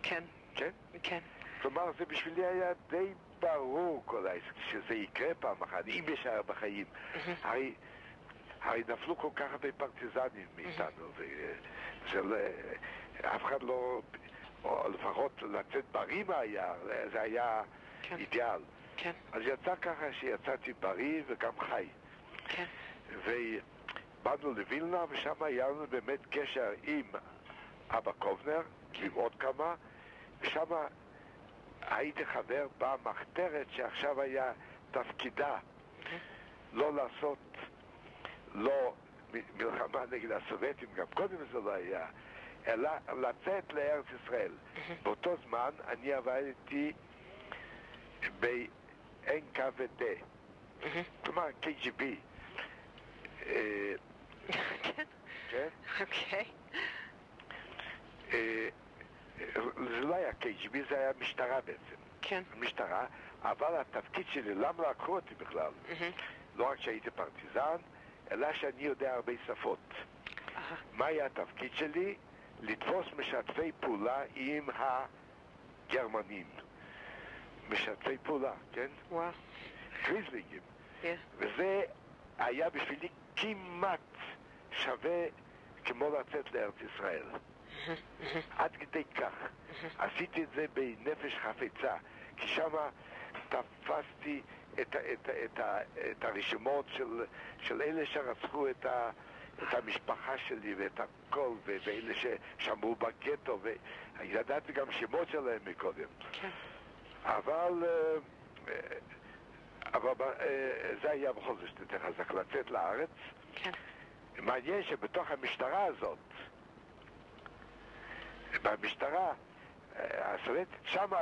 כן. כן? כן. כלומר, זה בשבילי היה די ברור כל העסק, שזה יקרה פעם אחת, אם יש היה בחיים. הרי, הרי נפלו כל כך הרבה פרטיזנים מאיתנו. ואף אחד לא... או לפחות לצאת בריא מהיער, זה היה כן. אידיאל. כן. אז יצא ככה שיצאתי בריא וגם חי. כן. ובאנו לווילנה, ושם היה לנו באמת קשר עם אבא קובנר, כן. עם עוד כמה, ושם הייתי חבר במחתרת שעכשיו היה תפקידה כן. לא לעשות, לא מלחמה נגד הסובייטים, גם קודם זה לא היה, אלא לצאת לארץ ישראל. באותו זמן אני עבדתי ב-NKVD, כלומר KGB. אה, כן? אוקיי. אה, זה לא היה KGB, זה היה משטרה בעצם. כן. משטרה, אבל התפקיד שלי, למה לקחו אותי בכלל? לא רק שהייתי פרטיזן, אלא שאני יודע הרבה שפות. מה היה התפקיד שלי? לתפוס משתפי פעולה עם הגרמנים. משתפי פעולה, כן? וואו. קריזלינגים. Yeah. וזה היה בשבילי כמעט שווה כמו לצאת לארץ ישראל. עד כדי כך. עשיתי את זה בנפש חפצה, כי שמה תפסתי את, את, את, את הרשימות של, של אלה שרצחו את, ה, את המשפחה שלי ואת הכל, ואלה ששמרו בגטו, וידעתי גם שמות שלהם מקודם. כן. אבל, אה, אבל אה, זה היה בכל זאת יותר חזק לצאת לארץ. כן. מעניין שבתוך המשטרה הזאת, במשטרה הסובייטית, אה, שמה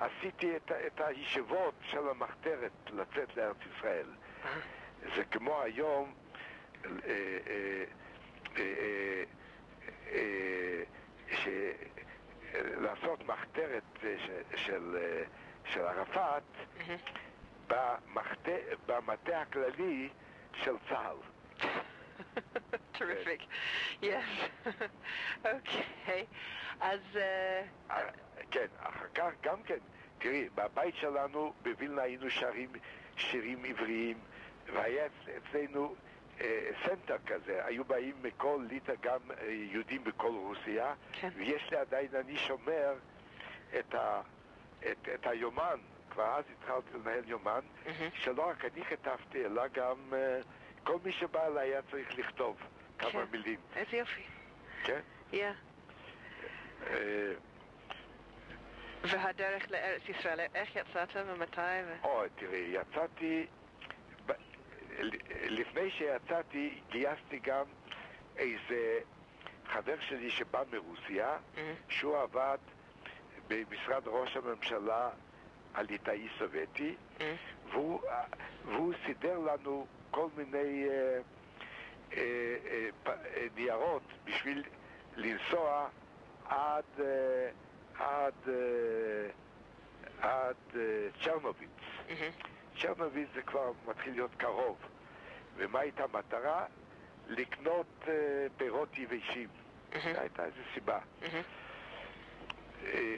עשיתי את, את הישיבות של המחתרת לצאת לארץ ישראל. זה כמו היום לעשות מחתרת של, של ערפאת במטה הכללי של צה"ל. [LAUGHS] [LAUGHS] Terrific. Yes. [LAUGHS] okay. אז... כן, אחר כך גם כן, תראי, בבית שלנו בווילנה היינו שרים שירים עבריים, והיה אצלנו אה, center כזה, היו באים מכל ליטא גם אה, יהודים בכל רוסיה, כן. ויש לי עדיין, אני שומר את, ה, את, את היומן, כבר אז התחלתי לנהל יומן, mm-hmm. שלא רק אני כתבתי, אלא גם אה, כל מי שבא אליי היה צריך לכתוב כמה כן. מילים. איזה יופי. כן? Yeah. והדרך לארץ ישראל, איך יצאת ומתי? או, תראי, יצאתי, לפני שיצאתי גייסתי גם איזה חבר שלי שבא מרוסיה, mm-hmm. שהוא עבד במשרד ראש הממשלה הליטאי סובייטי, mm-hmm. והוא, והוא סידר לנו כל מיני אה, אה, אה, ניירות בשביל לנסוע עד, אה, עד, אה, עד אה, צ'רנוביץ. צ'רנוביץ זה כבר מתחיל להיות קרוב. ומה הייתה המטרה? לקנות פירות יבשים. זו הייתה איזו סיבה.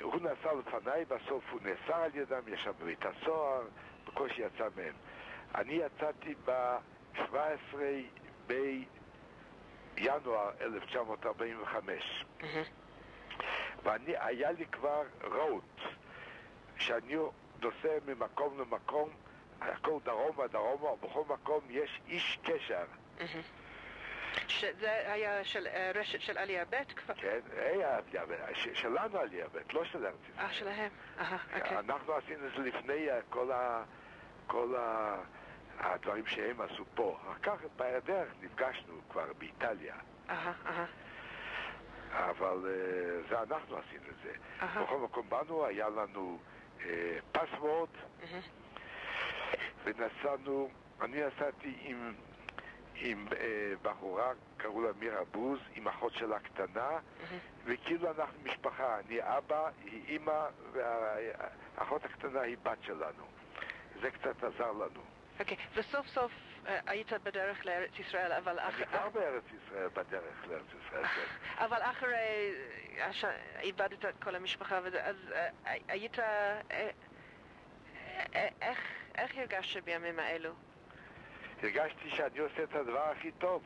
הוא נסע לפניי, בסוף הוא נאסר על ידם, ישב בבית הסוהר, בקושי יצא מהם. אני יצאתי ב-17 בינואר 1945. והיה לי כבר רוט, שאני נוסע ממקום למקום, הכל דרומה, דרומה, בכל מקום יש איש קשר. שזה היה של אה, רשת של עלייה ב' כבר? כן, היה עלייה ב', שלנו עלייה ב', לא של ארץ ישראל. אה, שלהם, אוקיי. אנחנו עשינו את זה לפני כל, ה, כל ה, הדברים שהם עשו פה. אחר כך בדרך נפגשנו כבר באיטליה. אהה, אהה. אבל uh, זה אנחנו עשינו את זה. בכל מקום באנו, היה לנו uh, פסוורד. ונסענו, אני נסעתי עם, עם uh, בחורה, קראו לה מירה בוז, עם אחות שלה קטנה, uh-huh. וכאילו אנחנו משפחה, אני אבא, היא אימא, והאחות הקטנה היא בת שלנו. זה קצת עזר לנו. אוקיי, okay. וסוף סוף היית בדרך לארץ ישראל, אבל אחרי... אני גר בארץ ישראל, בדרך לארץ ישראל, כן. [LAUGHS] אבל אחרי איבדת את כל המשפחה, אז היית... איך הרגשת בימים האלו? הרגשתי שאני עושה את הדבר הכי טוב.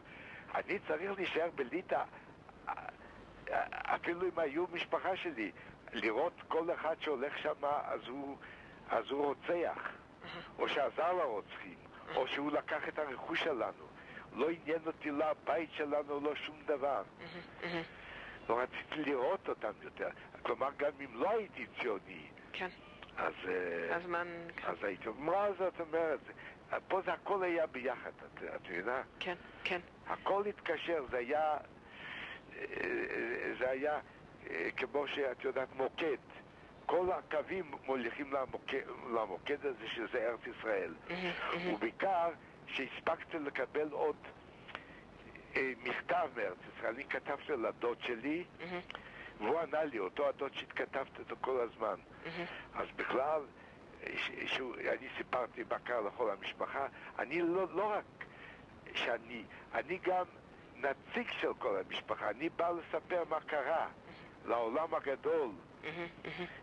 אני צריך להישאר בליטא, אפילו אם היו משפחה שלי, לראות כל אחד שהולך שם, אז הוא, אז הוא רוצח, או שעזר לרוצחים. או שהוא לקח את הרכוש שלנו. לא עניין אותי לא הבית שלנו, לא שום דבר. לא רציתי לראות אותם יותר. כלומר, גם אם לא הייתי ציוני, כן. אז, אה, אז, מה... אז הייתי, מה זאת אומרת? פה זה הכל היה ביחד, את, את מבינה? כן, כן. הכל התקשר, זה היה, אה, אה, זה היה כמו שאת יודעת, מוקד. כל הקווים מוליכים למוקד, למוקד הזה שזה ארץ ישראל. ובעיקר שהספקתי לקבל עוד אה, מכתב מארץ ישראל. אני כתבתי לדוד שלי, והוא ענה לי, אותו הדוד שהתכתבת איתו כל הזמן. אז בכלל, שהוא, אני סיפרתי מה קרה לכל המשפחה, אני לא, לא רק שאני, אני גם נציג של כל המשפחה, אני בא לספר מה קרה לעולם הגדול.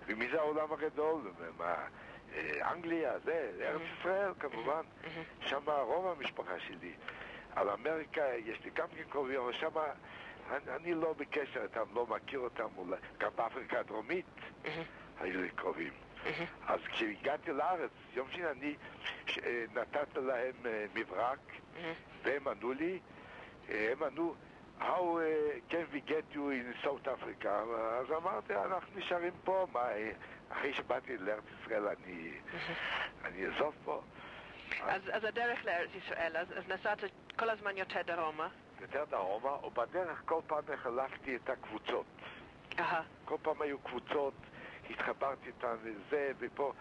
ומי זה העולם הגדול? מה, אה, אנגליה, זה, ארץ ישראל כמובן. שם רוב המשפחה שלי. על אמריקה יש לי גם כן קרובים, אבל שם אני, אני לא בקשר איתם, לא מכיר אותם, אולי, גם באפריקה הדרומית היו לי קרובים. אז כשהגעתי לארץ, יום שני אני אה, נתתי להם אה, מברק, והם ענו לי, הם ענו, How uh, can we get you in South Africa? אז אמרתי, אנחנו נשארים פה, מה, אחרי שבאתי לארץ ישראל אני, אני אעזוב פה. אז, אז הדרך לארץ ישראל, אז, אז נסעת כל הזמן יותר דרומה? יותר דרומה, ובדרך כל פעם החלפתי את הקבוצות. Aha. כל פעם היו קבוצות, התחברתי איתן וזה ופה,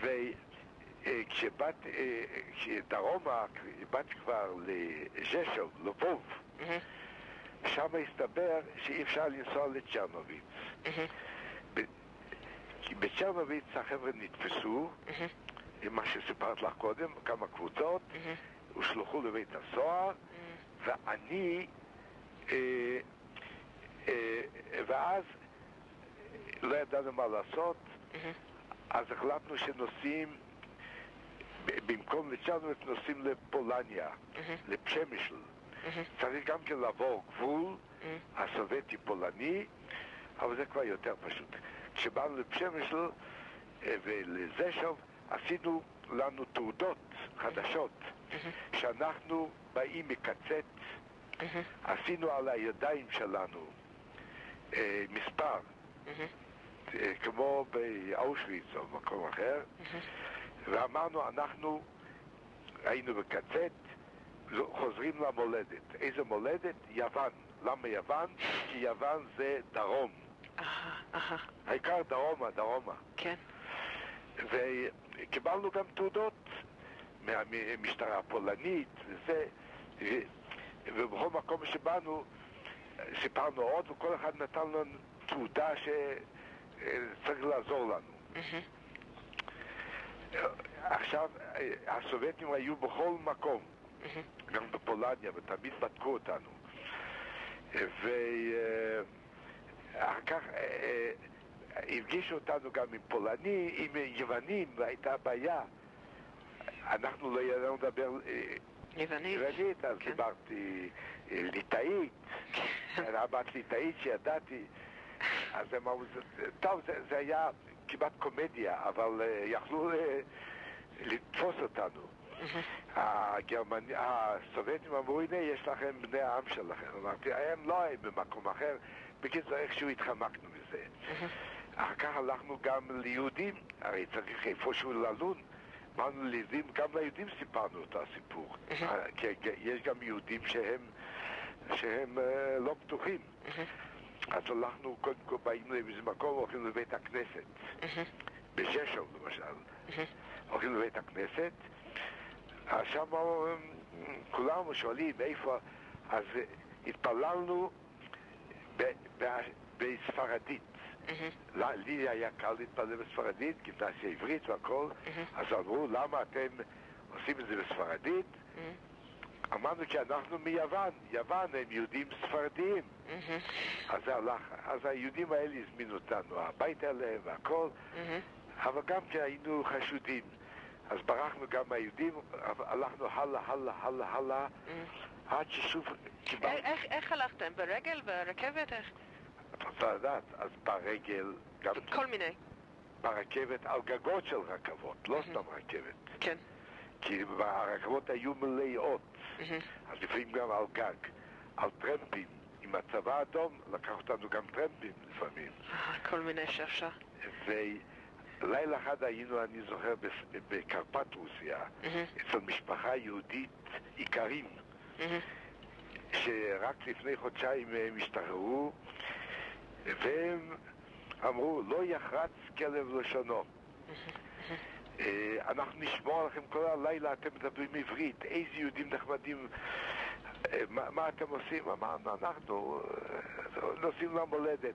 וכשבאתי, דרומה, באתי כבר לז'שוב, לבוב. Mm-hmm. שם הסתבר שאי אפשר לנסוע לצ'רנוביץ. כי בצ'רנוביץ החבר'ה נתפסו, עם מה שסיפרת לך קודם, כמה קבוצות, הושלחו לבית הסוהר, ואני, אה, אה, ואז לא ידענו מה לעשות, אז החלטנו שנוסעים, במקום לצ'רנוביץ נוסעים לפולניה, לפשמישל. צריך גם כן לעבור גבול הסובייטי-פולני, אבל זה כבר יותר פשוט. כשבאנו לפשמשל אה, ולזשוב, עשינו לנו תעודות חדשות, שאנחנו באים מקצת, עשינו על הידיים שלנו אה, מספר, אה, כמו באושוויץ או במקום אחר, ואמרנו, אנחנו היינו בקצת, חוזרים למולדת. איזה מולדת? יוון. למה יוון? כי יוון זה דרום. העיקר דרומה, דרומה. כן. וקיבלנו גם תעודות מהמשטרה הפולנית וזה, ובכל מקום שבאנו סיפרנו עוד, וכל אחד נתן לנו תעודה שצריך לעזור לנו. עכשיו, הסובייטים היו בכל מקום. גם בפולניה, ותמיד בדקו אותנו. ואחר כך אה, אה, הפגישו אותנו גם עם פולני, עם יוונים, והייתה בעיה. אנחנו לא ידענו לדבר אה, יוונית, אז כן. דיברתי ליטאית, אמרת ליטאית שידעתי, אז הם אמרו, טוב, זה, זה היה כמעט קומדיה, אבל יכלו לתפוס אותנו. הגרמני, הסובייטים אמרו, הנה יש לכם בני העם שלכם. אמרתי, הם לא היו במקום אחר. בקיצור, איכשהו התחמקנו מזה. אחר כך הלכנו גם ליהודים, הרי צריך איפשהו ללון. אמרנו ליהודים, גם ליהודים סיפרנו את הסיפור. כי יש גם יהודים שהם, שהם אה, לא פתוחים. אז הלכנו, קודם כל באים לאיזה מקום, הולכים לבית הכנסת. בששוב למשל. הולכים לבית הכנסת, שם כולם שואלים איפה, אז התפללנו בספרדית. לי היה קל להתפלל בספרדית, גימנסיה עברית והכל, אז אמרו, למה אתם עושים את זה בספרדית? אמרנו כי אנחנו מיוון, יוון הם יהודים ספרדיים. אז זה הלך, אז היהודים האלה הזמינו אותנו הביתה אליהם והכל, אבל גם כי היינו חשודים. אז ברחנו גם מהיהודים, הלכנו הלאה, הלאה, הלאה, הלאה, mm. עד ששוב קיבלנו... איך הלכתם? ברגל? ברכבת? איך? את רוצה לדעת, אז ברגל גם... כל מיני. ברכבת, על גגות של רכבות, לא mm-hmm. סתם רכבת. כן. כי הרכבות היו מלאות, mm-hmm. אז לפעמים גם על גג, על טרמפים. עם הצבא האדום לקח אותנו גם טרמפים לפעמים. אה, כל מיני שאפשר. לילה אחד היינו, אני זוכר, בקרפת רוסיה, אצל משפחה יהודית איכרים, שרק לפני חודשיים הם השתחררו, והם אמרו, לא יחרץ כלב לשונו. אה, אנחנו נשמור עליכם כל הלילה, אתם מדברים עברית, איזה יהודים נחמדים. מה, מה אתם עושים? אמרנו, אנחנו נוסעים למולדת.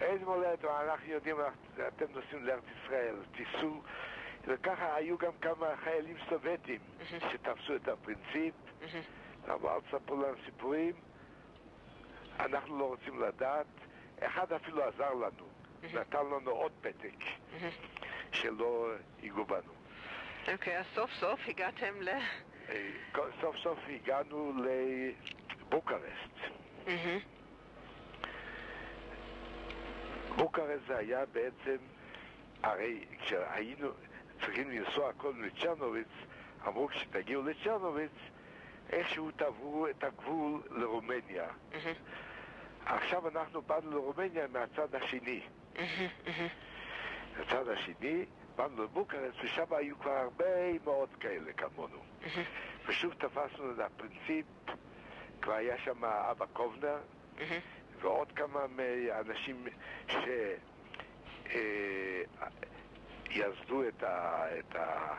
איזה מולדת? אנחנו יודעים, אתם נוסעים לארץ ישראל, תיסעו. וככה היו גם כמה חיילים סובייטים שתפסו את הפרינציפ. אבל אל תספרו לנו סיפורים, אנחנו לא רוצים לדעת. אחד אפילו עזר לנו, נתן לנו עוד פתק, שלא ייגעו בנו. אוקיי, אז סוף סוף הגעתם ל... אה, סוף סוף הגענו לבוקרסט. בוקרסט זה היה בעצם, הרי כשהיינו צריכים לנסוע קודם לצ'רנוביץ, אמרו כשתגיעו לצ'רנוביץ, איכשהו תעברו את הגבול לרומניה. עכשיו אנחנו באנו לרומניה מהצד השני. מהצד השני, באנו לבוקרסט, ושם היו כבר הרבה מאוד כאלה כמונו. ושוב תפסנו את הפרינציפ, כבר היה שם אבא קובנר, ועוד כמה אנשים שיסדו את ה... את ה...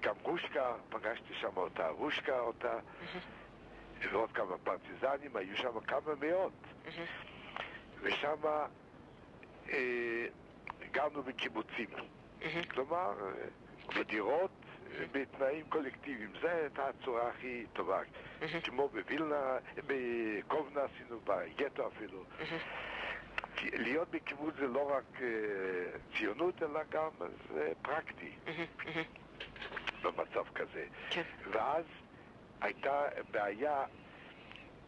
גם רושקה, פגשתי שם אותה, רושקה אותה, ועוד כמה פרטיזנים, היו שם כמה מאות. ושם אה, גרנו בקיבוצים. כלומר, בדירות, בתנאים קולקטיביים. זו הייתה הצורה הכי טובה. כמו בווילנה, בקובנה עשינו, בגטו אפילו. להיות בקיבוץ זה לא רק ציונות, אלא גם זה פרקטי. במצב כזה. כן. ואז הייתה בעיה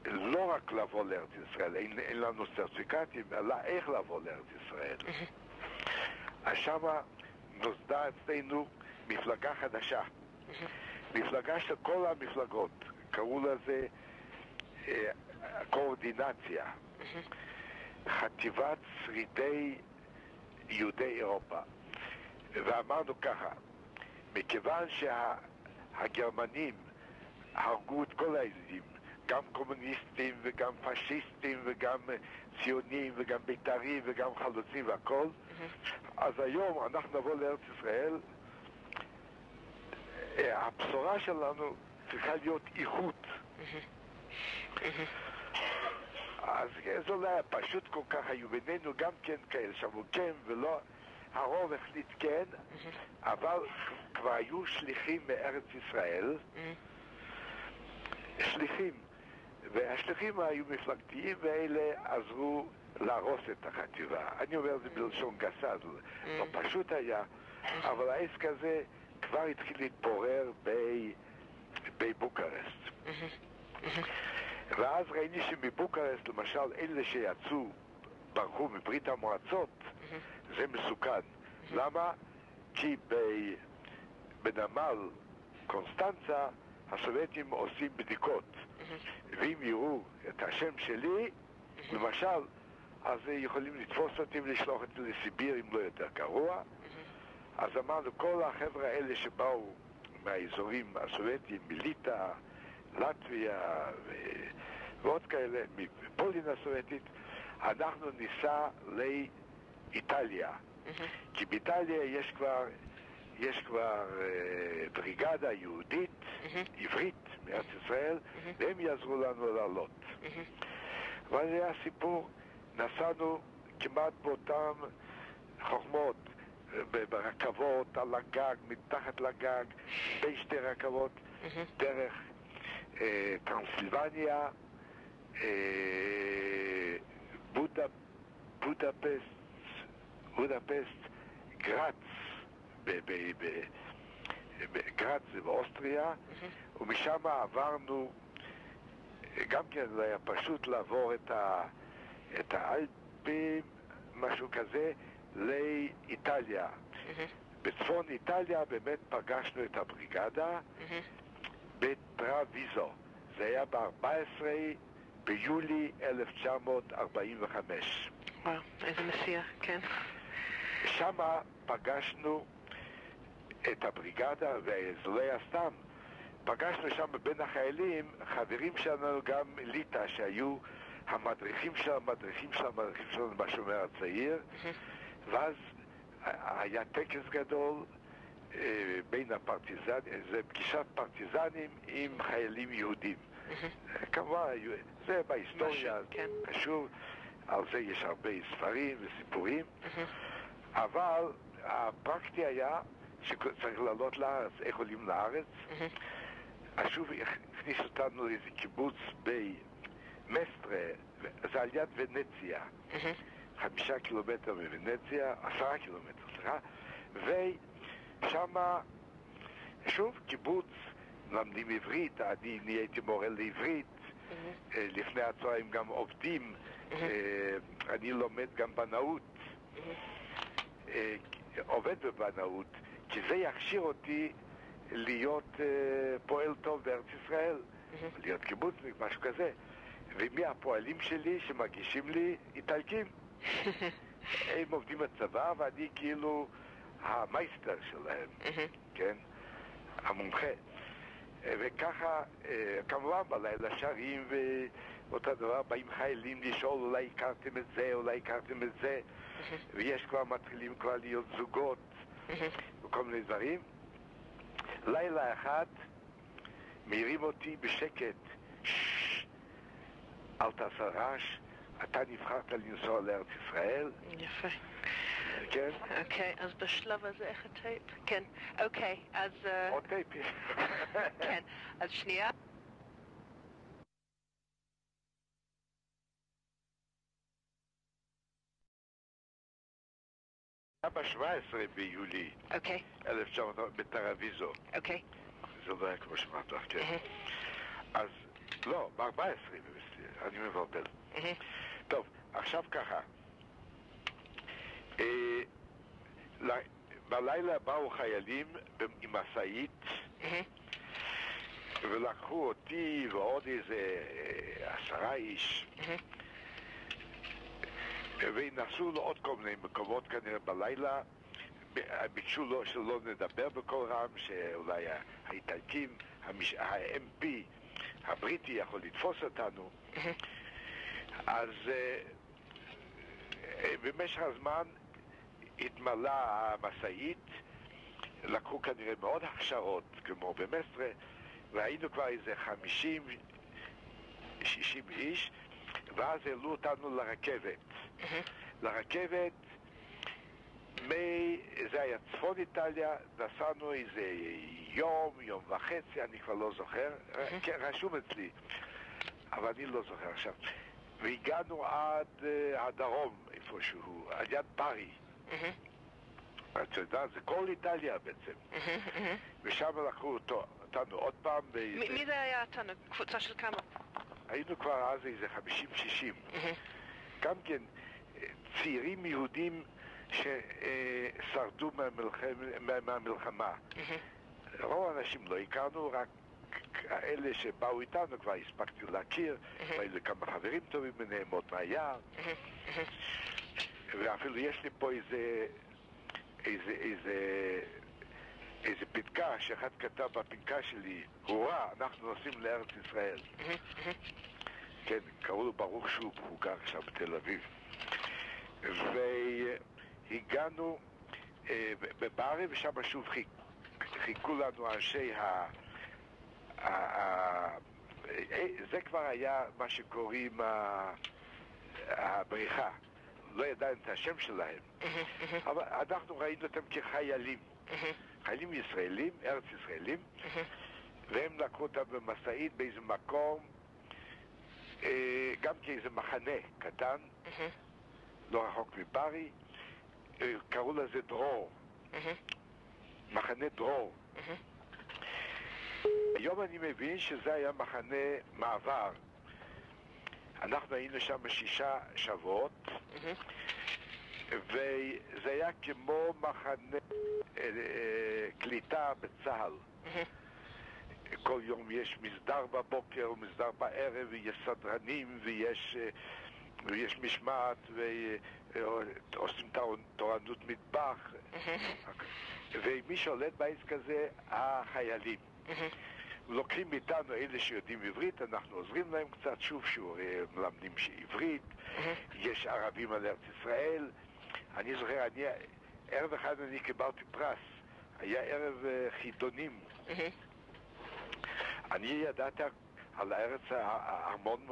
לא רק לבוא לארץ ישראל, אין, אין לנו סרטיקטים, אלא איך לבוא לארץ ישראל. אז שמה נוסדה אצלנו מפלגה חדשה. מפלגה של כל המפלגות, קראו לזה אה, קואורדינציה. חטיבת שרידי יהודי אירופה. ואמרנו ככה, מכיוון שהגרמנים הרגו את כל היהודים, גם קומוניסטים וגם פשיסטים וגם ציונים וגם בית"רים וגם חלוצים והכל, אז היום אנחנו נבוא לארץ ישראל, הבשורה שלנו צריכה להיות איכות. אז זה לא היה פשוט כל כך, היו בינינו גם כן כאלה שאמרו כן ולא, הרוב החליט כן, אבל כבר היו שליחים מארץ ישראל, שליחים, והשליחים היו מפלגתיים ואלה עזרו להרוס את החטיבה. אני אומר את זה בלשון גסה, זה לא פשוט היה, אבל העסק הזה כבר התחיל להתפורר בבוקרסט. ואז ראיתי שמבוקרסט, למשל, אלה שיצאו, ברחו מברית המועצות, זה מסוכן. למה? כי בנמל קונסטנצה הסובייטים עושים בדיקות. ואם יראו את השם שלי, למשל, אז יכולים לתפוס אותי ולשלוח אותי לסיביר אם לא יותר גרוע. אז אמרנו, כל החבר'ה האלה שבאו מהאזורים הסובייטיים, מליטא, לטביה ו... ועוד כאלה, מפולין הסובייטית, אנחנו ניסע לאיטליה. כי באיטליה יש כבר, יש כבר אה, בריגדה יהודית, עברית, מארץ ישראל, והם יעזרו לנו לעלות. אבל זה היה סיפור, נסענו כמעט באותן חוכמות, ברכבות, על הגג, מתחת לגג, בין שתי רכבות, דרך אה, טרנסילבניה, אה, בודה, בודפסט, בודפסט, גראץ, גראץ זה באוסטריה, ומשם עברנו, גם כן זה היה פשוט לעבור את, ה, את האלפים, משהו כזה, לאיטליה. בצפון איטליה באמת פגשנו את הבריגדה בטרוויזו. זה היה ב-14 ביולי 1945. וואו, איזה מסיח, כן. שמה פגשנו את הבריגדה, וזה לא היה סתם. פגשנו שם בין החיילים חברים שלנו גם ליטא, שהיו המדריכים של המדריכים של המדריכים שלנו בשומר הצעיר, ואז היה טקס גדול אה, בין הפרטיזנים, זה פגישת פרטיזנים עם חיילים יהודים. כמובן, זה בהיסטוריה, חשוב, על זה יש הרבה ספרים וסיפורים, אבל הפרקטי היה שצריך לעלות לארץ, איך עולים לארץ. אז שוב הכניס אותנו לאיזה קיבוץ במסטרה, זה על יד ונציה, חמישה קילומטר מוונציה, עשרה קילומטר, סליחה, ושם, שוב, קיבוץ, מלמדים עברית, אני נהייתי מורה לעברית, אה, לפני הצהריים גם עובדים, אה, אני לומד גם בנאות, אה, עובד בבנאות, כי זה יכשיר אותי להיות פועל טוב בארץ ישראל. להיות קיבוצניק, משהו כזה. ומי הפועלים שלי שמגישים לי? איטלקים. [LAUGHS] הם עובדים בצבא ואני כאילו המייסטר שלהם. כן? המומחה. וככה, אה, כמובן בלילה שרים ואותו דבר, באים חיילים לשאול אולי הכרתם את זה, אולי הכרתם את זה. ויש כבר, מתחילים כבר להיות זוגות וכל מיני דברים. לילה אחד מעירים אותי בשקט, אל תעשה רעש, אתה נבחרת לנסוע לארץ ישראל. יפה. כן. אוקיי, אז בשלב הזה איך הטייפ? כן, אוקיי, אז... אה, עוד טייפ. [LAUGHS] כן, אז שנייה. ב-17 ביולי. אוקיי. 1900, בטרוויזו. אוקיי. זה לא היה כמו שאמרת, כן. אז, לא, ב-14, אני מבלבל. טוב, עכשיו ככה. אה, בלילה באו חיילים עם משאית. ולקחו אותי ועוד איזה אה, עשרה איש. וינסו לעוד כל מיני מקומות כנראה בלילה. ביקשו לו שלא נדבר בקול רם, שאולי האיטלקים, ה-MP הבריטי יכול לתפוס אותנו. אז אה, אה, במשך הזמן התמלאה המשאית, לקחו כנראה מאוד הכשרות, כמו במסטרה, והיינו כבר איזה חמישים, שישים איש, ואז העלו אותנו לרכבת. לרכבת, מי, זה היה צפון איטליה, נסענו איזה יום, יום וחצי, אני כבר לא זוכר, כן, רשום אצלי, אבל אני לא זוכר עכשיו. והגענו עד uh, הדרום, איפשהו, על יד פארי. אתה יודע, זה כל איטליה בעצם. ושם לקחו אותו, אותנו עוד פעם. מי זה היה אותנו? קבוצה של כמה? היינו כבר אז איזה 50-60. גם כן צעירים יהודים ששרדו מהמלחמה. רוב האנשים לא הכרנו, רק אלה שבאו איתנו כבר הספקתי להכיר, והיו לי כמה חברים טובים ביניהם, עוד מהיער. ואפילו יש לי פה איזה, איזה, איזה, איזה פתקה שאחד כתב בפנקה שלי, הורא, אנחנו נוסעים לארץ ישראל. כן, קראו לו ברוך שוב, הוא גר עכשיו בתל אביב. והגענו אה, בברי, ושם שוב חיכ, חיכו לנו אנשי ה... אה, זה כבר היה מה שקוראים הבריחה. לא ידענו את השם שלהם, אבל אנחנו ראינו אותם כחיילים. חיילים ישראלים, ארץ ישראלים, והם לקחו אותם במשאית באיזה מקום, אה, גם כאיזה מחנה קטן, לא רחוק מברי, אה, קראו לזה דרור, מחנה דרור. היום אני מבין שזה היה מחנה מעבר. אנחנו היינו שם שישה שבועות, וזה היה כמו מחנה אה, אה, קליטה בצה"ל. כל יום יש מסדר בבוקר ומסדר בערב, ויש סדרנים, ויש ויש משמעת, ועושים תורנות מטבח, ומי שולט בעץ כזה, החיילים. לוקחים מאיתנו אלה שיודעים עברית, אנחנו עוזרים להם קצת, שוב שיעורי מלמדים שעברית, יש ערבים על ארץ ישראל. אני זוכר, אני, ערב אחד אני קיבלתי פרס, היה ערב חידונים. אני ידעתי על הארץ המון,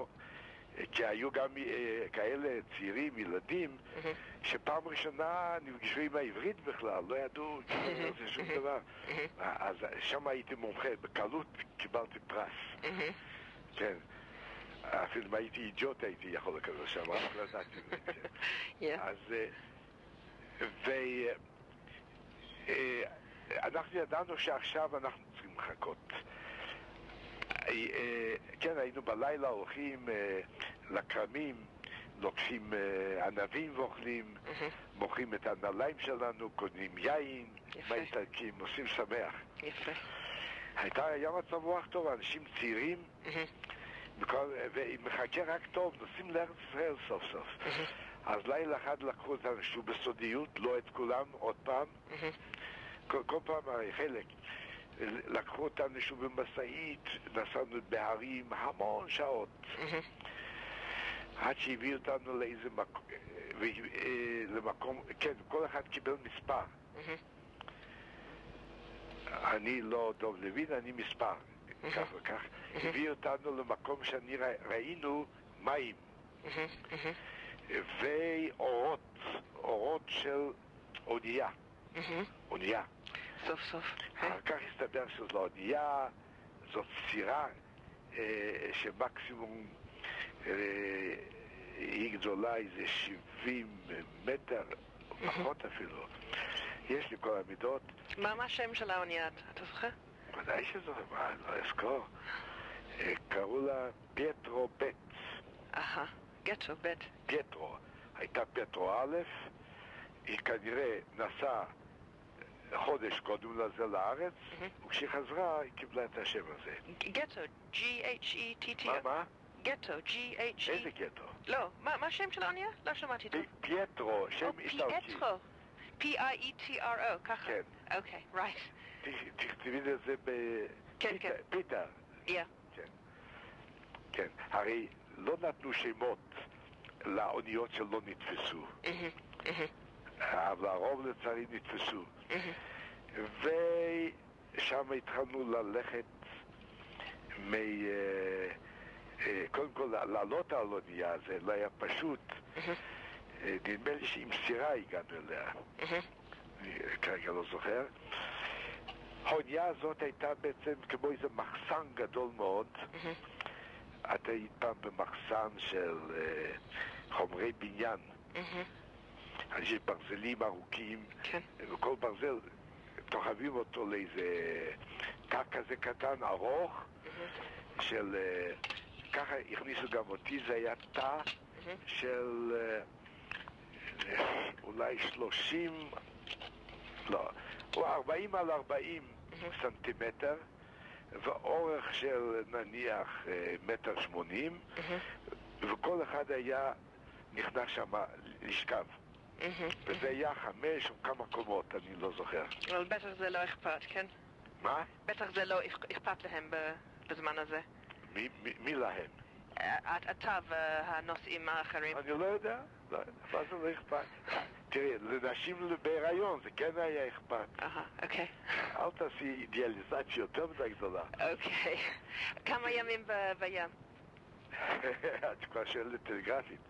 כי היו גם אה, כאלה צעירים, ילדים, שפעם ראשונה נפגשו עם העברית בכלל, לא ידעו זה שום דבר. אז שם הייתי מומחה, בקלות קיבלתי פרס. כן. אפילו אם הייתי אידיוט הייתי יכול לקבל שם, רק לא ידעתי את זה. [LAUGHS] אז... ואנחנו ידענו שעכשיו אנחנו צריכים לחכות. כן, היינו בלילה הולכים לכרמים, לוקחים ענבים ואוכלים, מוכרים את הנעליים שלנו, קונים יין, מהאיטלקים, עושים שמח. יפה. הייתה, היה מצב רוח טוב, אנשים צעירים, ואם מחכה רק טוב, נוסעים לארץ ישראל סוף סוף. אז לילה אחד לקחו את האנשים בסודיות, לא את כולם, עוד פעם. כל, פעם חלק. לקחו אותנו שוב במשאית, נסענו בהרים המון שעות. עד שהביאו אותנו לאיזה מקום, למקום, כן, כל אחד קיבל מספר. אני לא דוב לוין, אני מספר, כך וכך. הביאו אותנו למקום שאני ראינו מים. ואורות, אורות של אונייה. אונייה. סוף סוף. אחר כך הסתבר שזו לא אונייה, זאת סירה אה, שמקסימום אה, היא גדולה איזה 70 מטר, פחות אפילו. יש לי כל המידות. מה השם של האונייה, אתה זוכר? ודאי שזו, מה, לא אזכור. אה, קראו לה פייטרו בט. אהה. גטרו ב'. גטרו. הייתה פטרו א', היא כנראה נסעה חודש קודם לזה לארץ, וכשהיא חזרה היא קיבלה את השם הזה. גטו, G-H-E-T-T. מה, מה? גטו, G-H-E... איזה גטו? לא, מה השם של האונייה? לא שמעתי טוב. פייטרו, שם איטלקי. פייטרו. P-I-E-T-R-O, ככה. כן. אוקיי, right. תכתבי את זה ב... כן, כן. פיטר. כן. כן. הרי לא נתנו שמות לאוניות שלא נתפסו. אבל הרוב לצערי נתפסו. ושם התחלנו ללכת מ... אה, אה, קודם כל, לעלות על אונייה זה לא היה פשוט. אה, נדמה לי שעם סירה הגענו אליה. אני כרגע לא זוכר. האונייה הזאת הייתה בעצם כמו איזה מחסן גדול מאוד. את היית פעם במחסן של חומרי בניין. Mm-hmm. יש ברזלים ארוכים, כן. וכל ברזל, תוחבים אותו לאיזה תא כזה קטן, ארוך, mm-hmm. של... Uh, ככה הכניסו גם אותי, זה היה תא mm-hmm. של uh, אולי שלושים, לא, הוא ארבעים על ארבעים mm-hmm. סנטימטר. ואורך של נניח אה, מטר שמונים, וכל אחד היה נכנס שם לשכב. וזה היה חמש או כמה קומות, אני לא זוכר. אבל בטח זה לא אכפת, כן? מה? בטח זה לא אכפת להם בזמן הזה. מי, מי, מי להם? אתה והנוסעים האחרים. אני לא יודע, לא, מה זה לא אכפת? תראי, לנשים בהיריון זה כן היה אכפת. אהה, אוקיי. אל תעשי אידיאליזציה יותר מדי גדולה. אוקיי. כמה ימים בים? [LAUGHS] את כבר שואלת טלגרפית.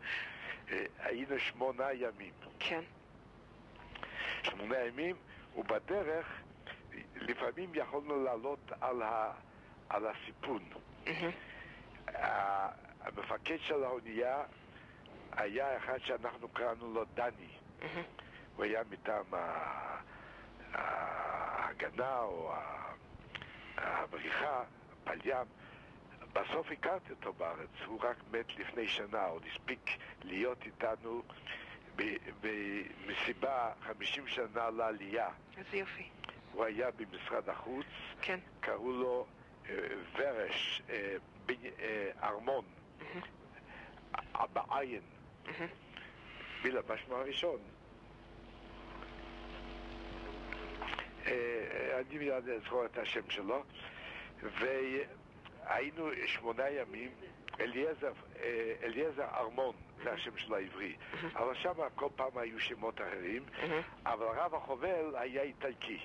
היינו שמונה ימים. כן. שמונה ימים, ובדרך לפעמים יכולנו לעלות על, ה, על הסיפון. המפקד של האונייה היה אחד שאנחנו קראנו לו דני. הוא היה מטעם ההגנה או הבריחה, פליים. בסוף הכרתי אותו בארץ, הוא רק מת לפני שנה, עוד הספיק להיות איתנו במסיבה 50 שנה לעלייה. איזה יופי. הוא היה במשרד החוץ, כן. קראו לו אה, ורש, אה, אה, ארמון, אבא עין. בילה, מה שמו הראשון? אני מיד אזכור את השם שלו, והיינו שמונה ימים, אליעזר, אליעזר ארמון, זה השם שלו העברי, אבל שם כל פעם היו שמות אחרים, אבל הרב החובל היה איטלקי.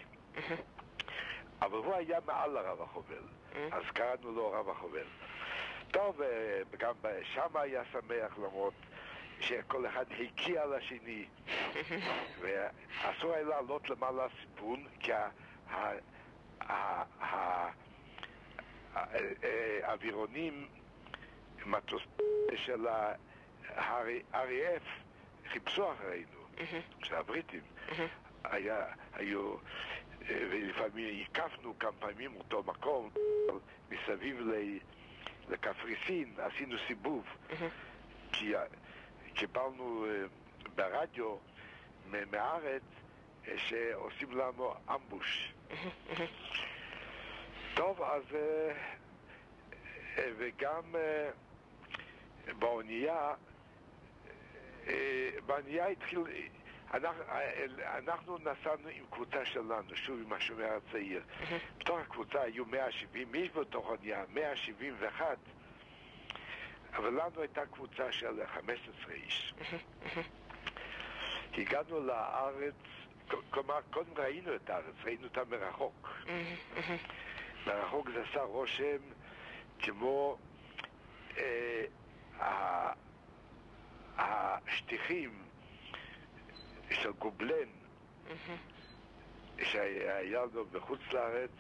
אבל הוא היה מעל הרב החובל, אז קראנו לו הרב החובל. טוב, וגם שם היה שמח למרות שכל אחד הקיע לשני. ואסור היה לעלות למעלה סיפון, כי האווירונים, מטוס של ה-RAF, חיפשו אחרינו, של הבריטים. היו, ולפעמים הקפנו כמה פעמים אותו מקום מסביב לקפריסין, עשינו סיבוב. כי קיבלנו אה, ברדיו מהארץ אה, שעושים לנו אמבוש. טוב, אז... אה, וגם באונייה, באונייה התחיל... אנחנו, אנחנו נסענו עם קבוצה שלנו, שוב עם השומר הצעיר. בתוך הקבוצה היו 170 איש בתוך אונייה, 171 אבל לנו הייתה קבוצה של 15 איש. הגענו לארץ, כלומר, קודם ראינו את הארץ, ראינו אותה מרחוק. מרחוק זה עשה רושם כמו אה, השטיחים של גובלן שהיה לו בחוץ לארץ,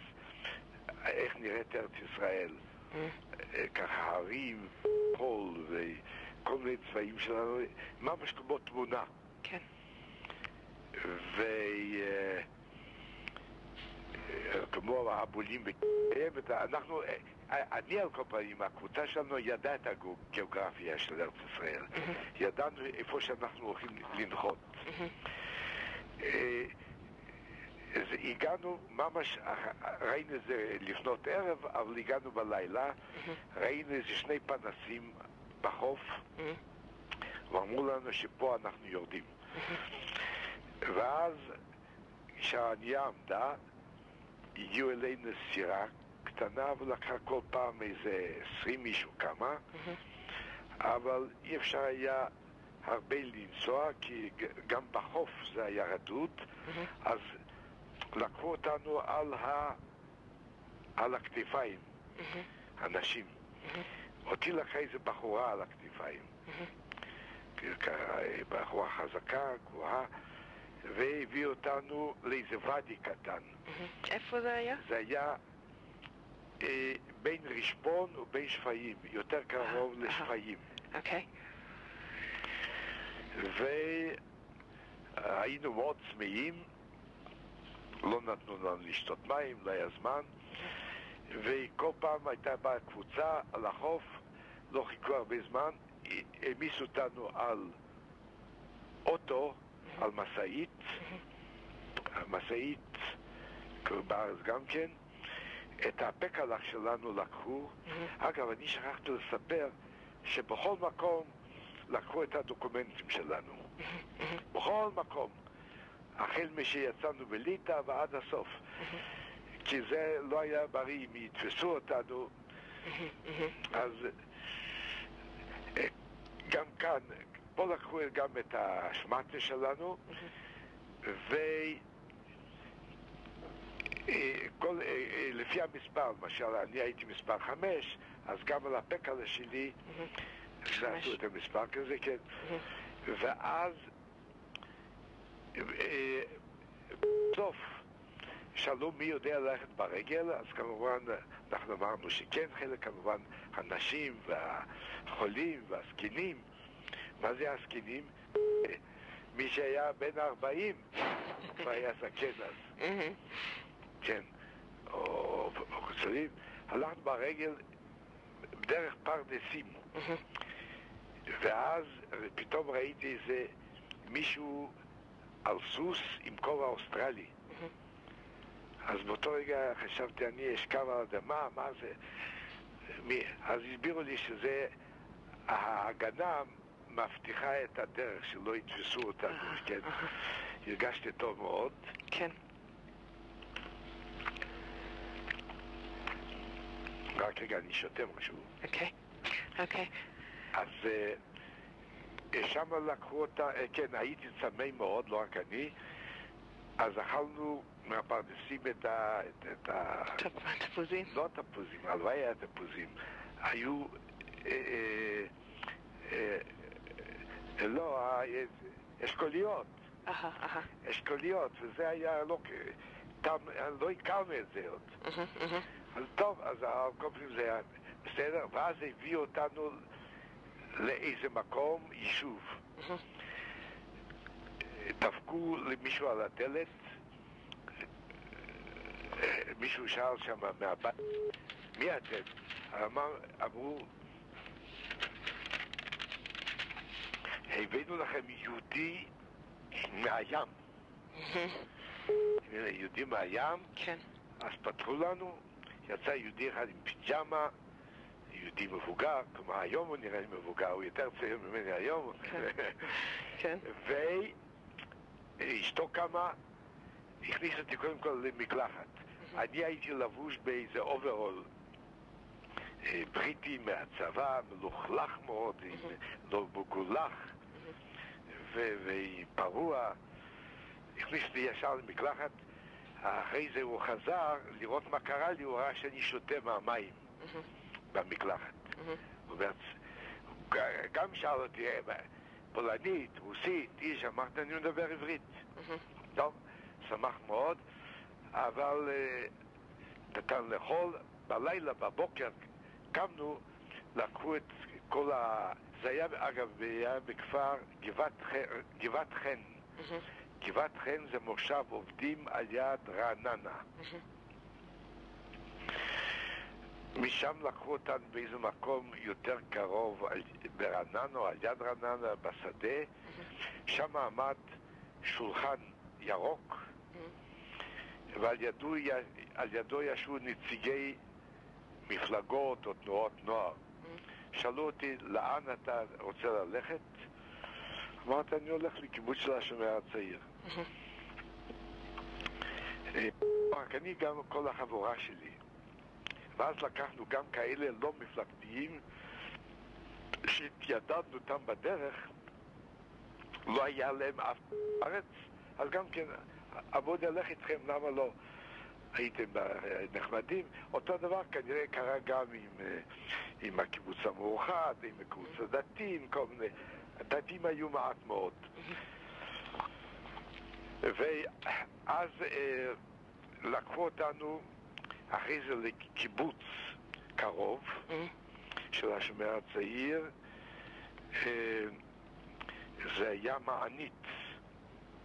איך נראית ארץ ישראל. ככה הרים, חול וכל מיני צבעים שלנו, ממש כמו תמונה. כן. ו... כמו הבולים בקיימת, אנחנו, אני על כל פנים, הקבוצה שלנו ידעה את הגיאוגרפיה של ארץ ישראל. ידענו איפה שאנחנו הולכים לנחות. אז הגענו ממש, ראינו את זה לפנות ערב, אבל הגענו בלילה, ראינו איזה שני פנסים בחוף, ואמרו לנו שפה אנחנו יורדים. ואז כשהאנייה עמדה, הגיעו אלינו סירה קטנה ולקחה כל פעם איזה עשרים איש או כמה, אבל אי אפשר היה הרבה לנסוע, כי גם בחוף זה היה רדוד, אז לקחו אותנו על, ה... על הכתפיים. Mm-hmm. אותי לקחה איזה בחורה על הכתפיים. בחורה חזקה, גבוהה, והביא אותנו לאיזה ואדי קטן. Mm-hmm. איפה זה היה? זה היה אה, בין רשפון ובין שפיים, יותר קרוב uh-huh. לשפיים. אוקיי. והיינו מאוד צמאים. לא נתנו לנו לשתות מים, לא היה זמן, וכל פעם הייתה באה קבוצה על החוף, לא חיכו הרבה זמן, העמיסו אותנו על אוטו, על משאית, המשאית, בארץ גם כן, את הפקלח שלנו לקחו. אגב, אני שכחתי לספר שבכל מקום לקחו את הדוקומנטים שלנו. בכל מקום. החל משיצאנו בליטא ועד הסוף. כי זה לא היה בריא אם יתפסו אותנו. [LAUGHS] אז גם כאן, פה לקחו גם את השמטה שלנו, ו... כל, לפי המספר, למשל, אני הייתי מספר חמש, אז גם על הפקלה שלי הכנסנו את המספר כזה, כן. ואז בסוף שאלו מי יודע ללכת ברגל, אז כמובן אנחנו אמרנו שכן, חלק כמובן הנשים והחולים והזקנים. מה זה הזקנים? [LAUGHS] מי שהיה בן 40 כבר היה זקן אז. כן, או קצרים. הלכנו ברגל דרך פרדסים. ואז פתאום ראיתי איזה מישהו על סוס עם כובע אוסטרלי. אז באותו רגע חשבתי, אני אשכב על אדמה, מה זה? מי? אז הסבירו לי שזה, ההגנה מבטיחה את הדרך, שלא יתפסו אותנו, כן? הרגשתי טוב מאוד. כן. רק רגע, אני שותה משהו. אוקיי, אוקיי. אז... שם לקחו אותה, אה, כן, הייתי צמא מאוד, לא רק אני, אז אכלנו מהפרדסים את ה... את התפוזים? לא תפוזים, הלוואי היה תפוזים. היו לא, אשכוליות. אשכוליות, וזה היה לא... לא הכרנו את זה עוד. אז טוב, אז על כל פנים זה היה בסדר, ואז הביאו אותנו לאיזה מקום, יישוב. דפקו למישהו על הדלת, מישהו שאל שם מהבית, מי אתם? אמר, אמרו, הבאנו לכם יהודי מהים. [LAUGHS] יהודי מהים, כן. אז פתחו לנו, יצא יהודי אחד עם פיג'מה, יהודי מבוגר, כלומר היום הוא נראה לי מבוגר, הוא יותר צעיר ממני היום. כן. [LAUGHS] כן. ואשתו קמה, הכניס אותי קודם כל למקלחת. אני הייתי לבוש באיזה אוברול אה, בריטי מהצבא, מלוכלך מאוד, לא מגולח ופרוע. הכניס אותי ישר למקלחת. אחרי זה הוא חזר לראות מה קרה לי, הוא ראה שאני שותה מהמים במקלחת. הוא גם שאל אותי, אה, פולנית, רוסית, אידיש, אמרתי, אני מדבר עברית. טוב, שמח מאוד, אבל אה, נתן לאכול. בלילה, בבוקר, קמנו, לקחו את כל ה... זה היה, אגב, היה בכפר גבעת חן. גבעת חן זה מושב עובדים על יד רעננה. משם לקחו אותנו באיזה מקום יותר קרוב ברעננה או על יד רעננה בשדה, שם עמד שולחן ירוק, ועל ידו, ידו ישבו נציגי מפלגות או תנועות נוער. שאלו אותי, לאן אתה רוצה ללכת? אמרתי, אני הולך לקיבוץ של השומר הצעיר. אה, רק אני גם כל החבורה שלי. ואז לקחנו גם כאלה לא מפלגתיים שהתיידדנו אותם בדרך, לא היה להם אף ארץ, אז גם כן, אבוא נלך איתכם, למה לא? הייתם נחמדים. אותו דבר כנראה קרה גם עם, אה, עם הקיבוץ המאוחד, עם הקיבוץ הדתי, עם כל מיני... הדתיים היו מעט מאוד. ואז אה, לקחו אותנו אחרי זה לקיבוץ קרוב של השומר הצעיר. אה, זה היה מענית,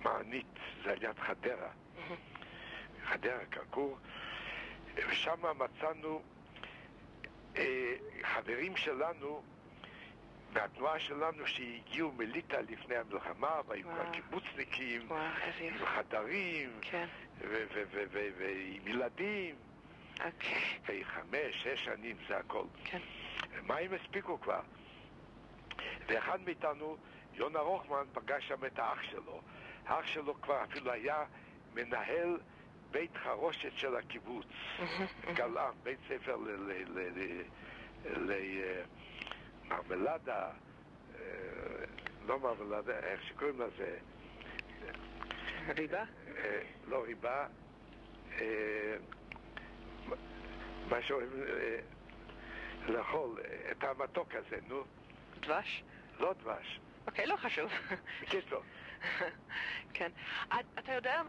מענית, זה היה חדרה. חדרה, כרכור. ושם מצאנו אה, חברים שלנו מהתנועה שלנו שהגיעו מליטא לפני המלחמה, והיו כבר קיבוצניקים, עם חדרים, כן. ועם ילדים. אוקיי. חמש, שש שנים זה הכל. כן. מה הם הספיקו כבר? ואחד מאיתנו, יונה רוחמן, פגש שם את האח שלו. האח שלו כבר אפילו היה מנהל בית חרושת של הקיבוץ, גלעם, בית ספר ל... מרמלדה, אה, לא מרמלדה, איך שקוראים לזה? ריבה? אה, לא ריבה, אה, מה שאוהבים לאכול, את המתוק הזה, נו. דבש? לא דבש. אוקיי, לא חשוב. בקיצור. כן. אתה יודע...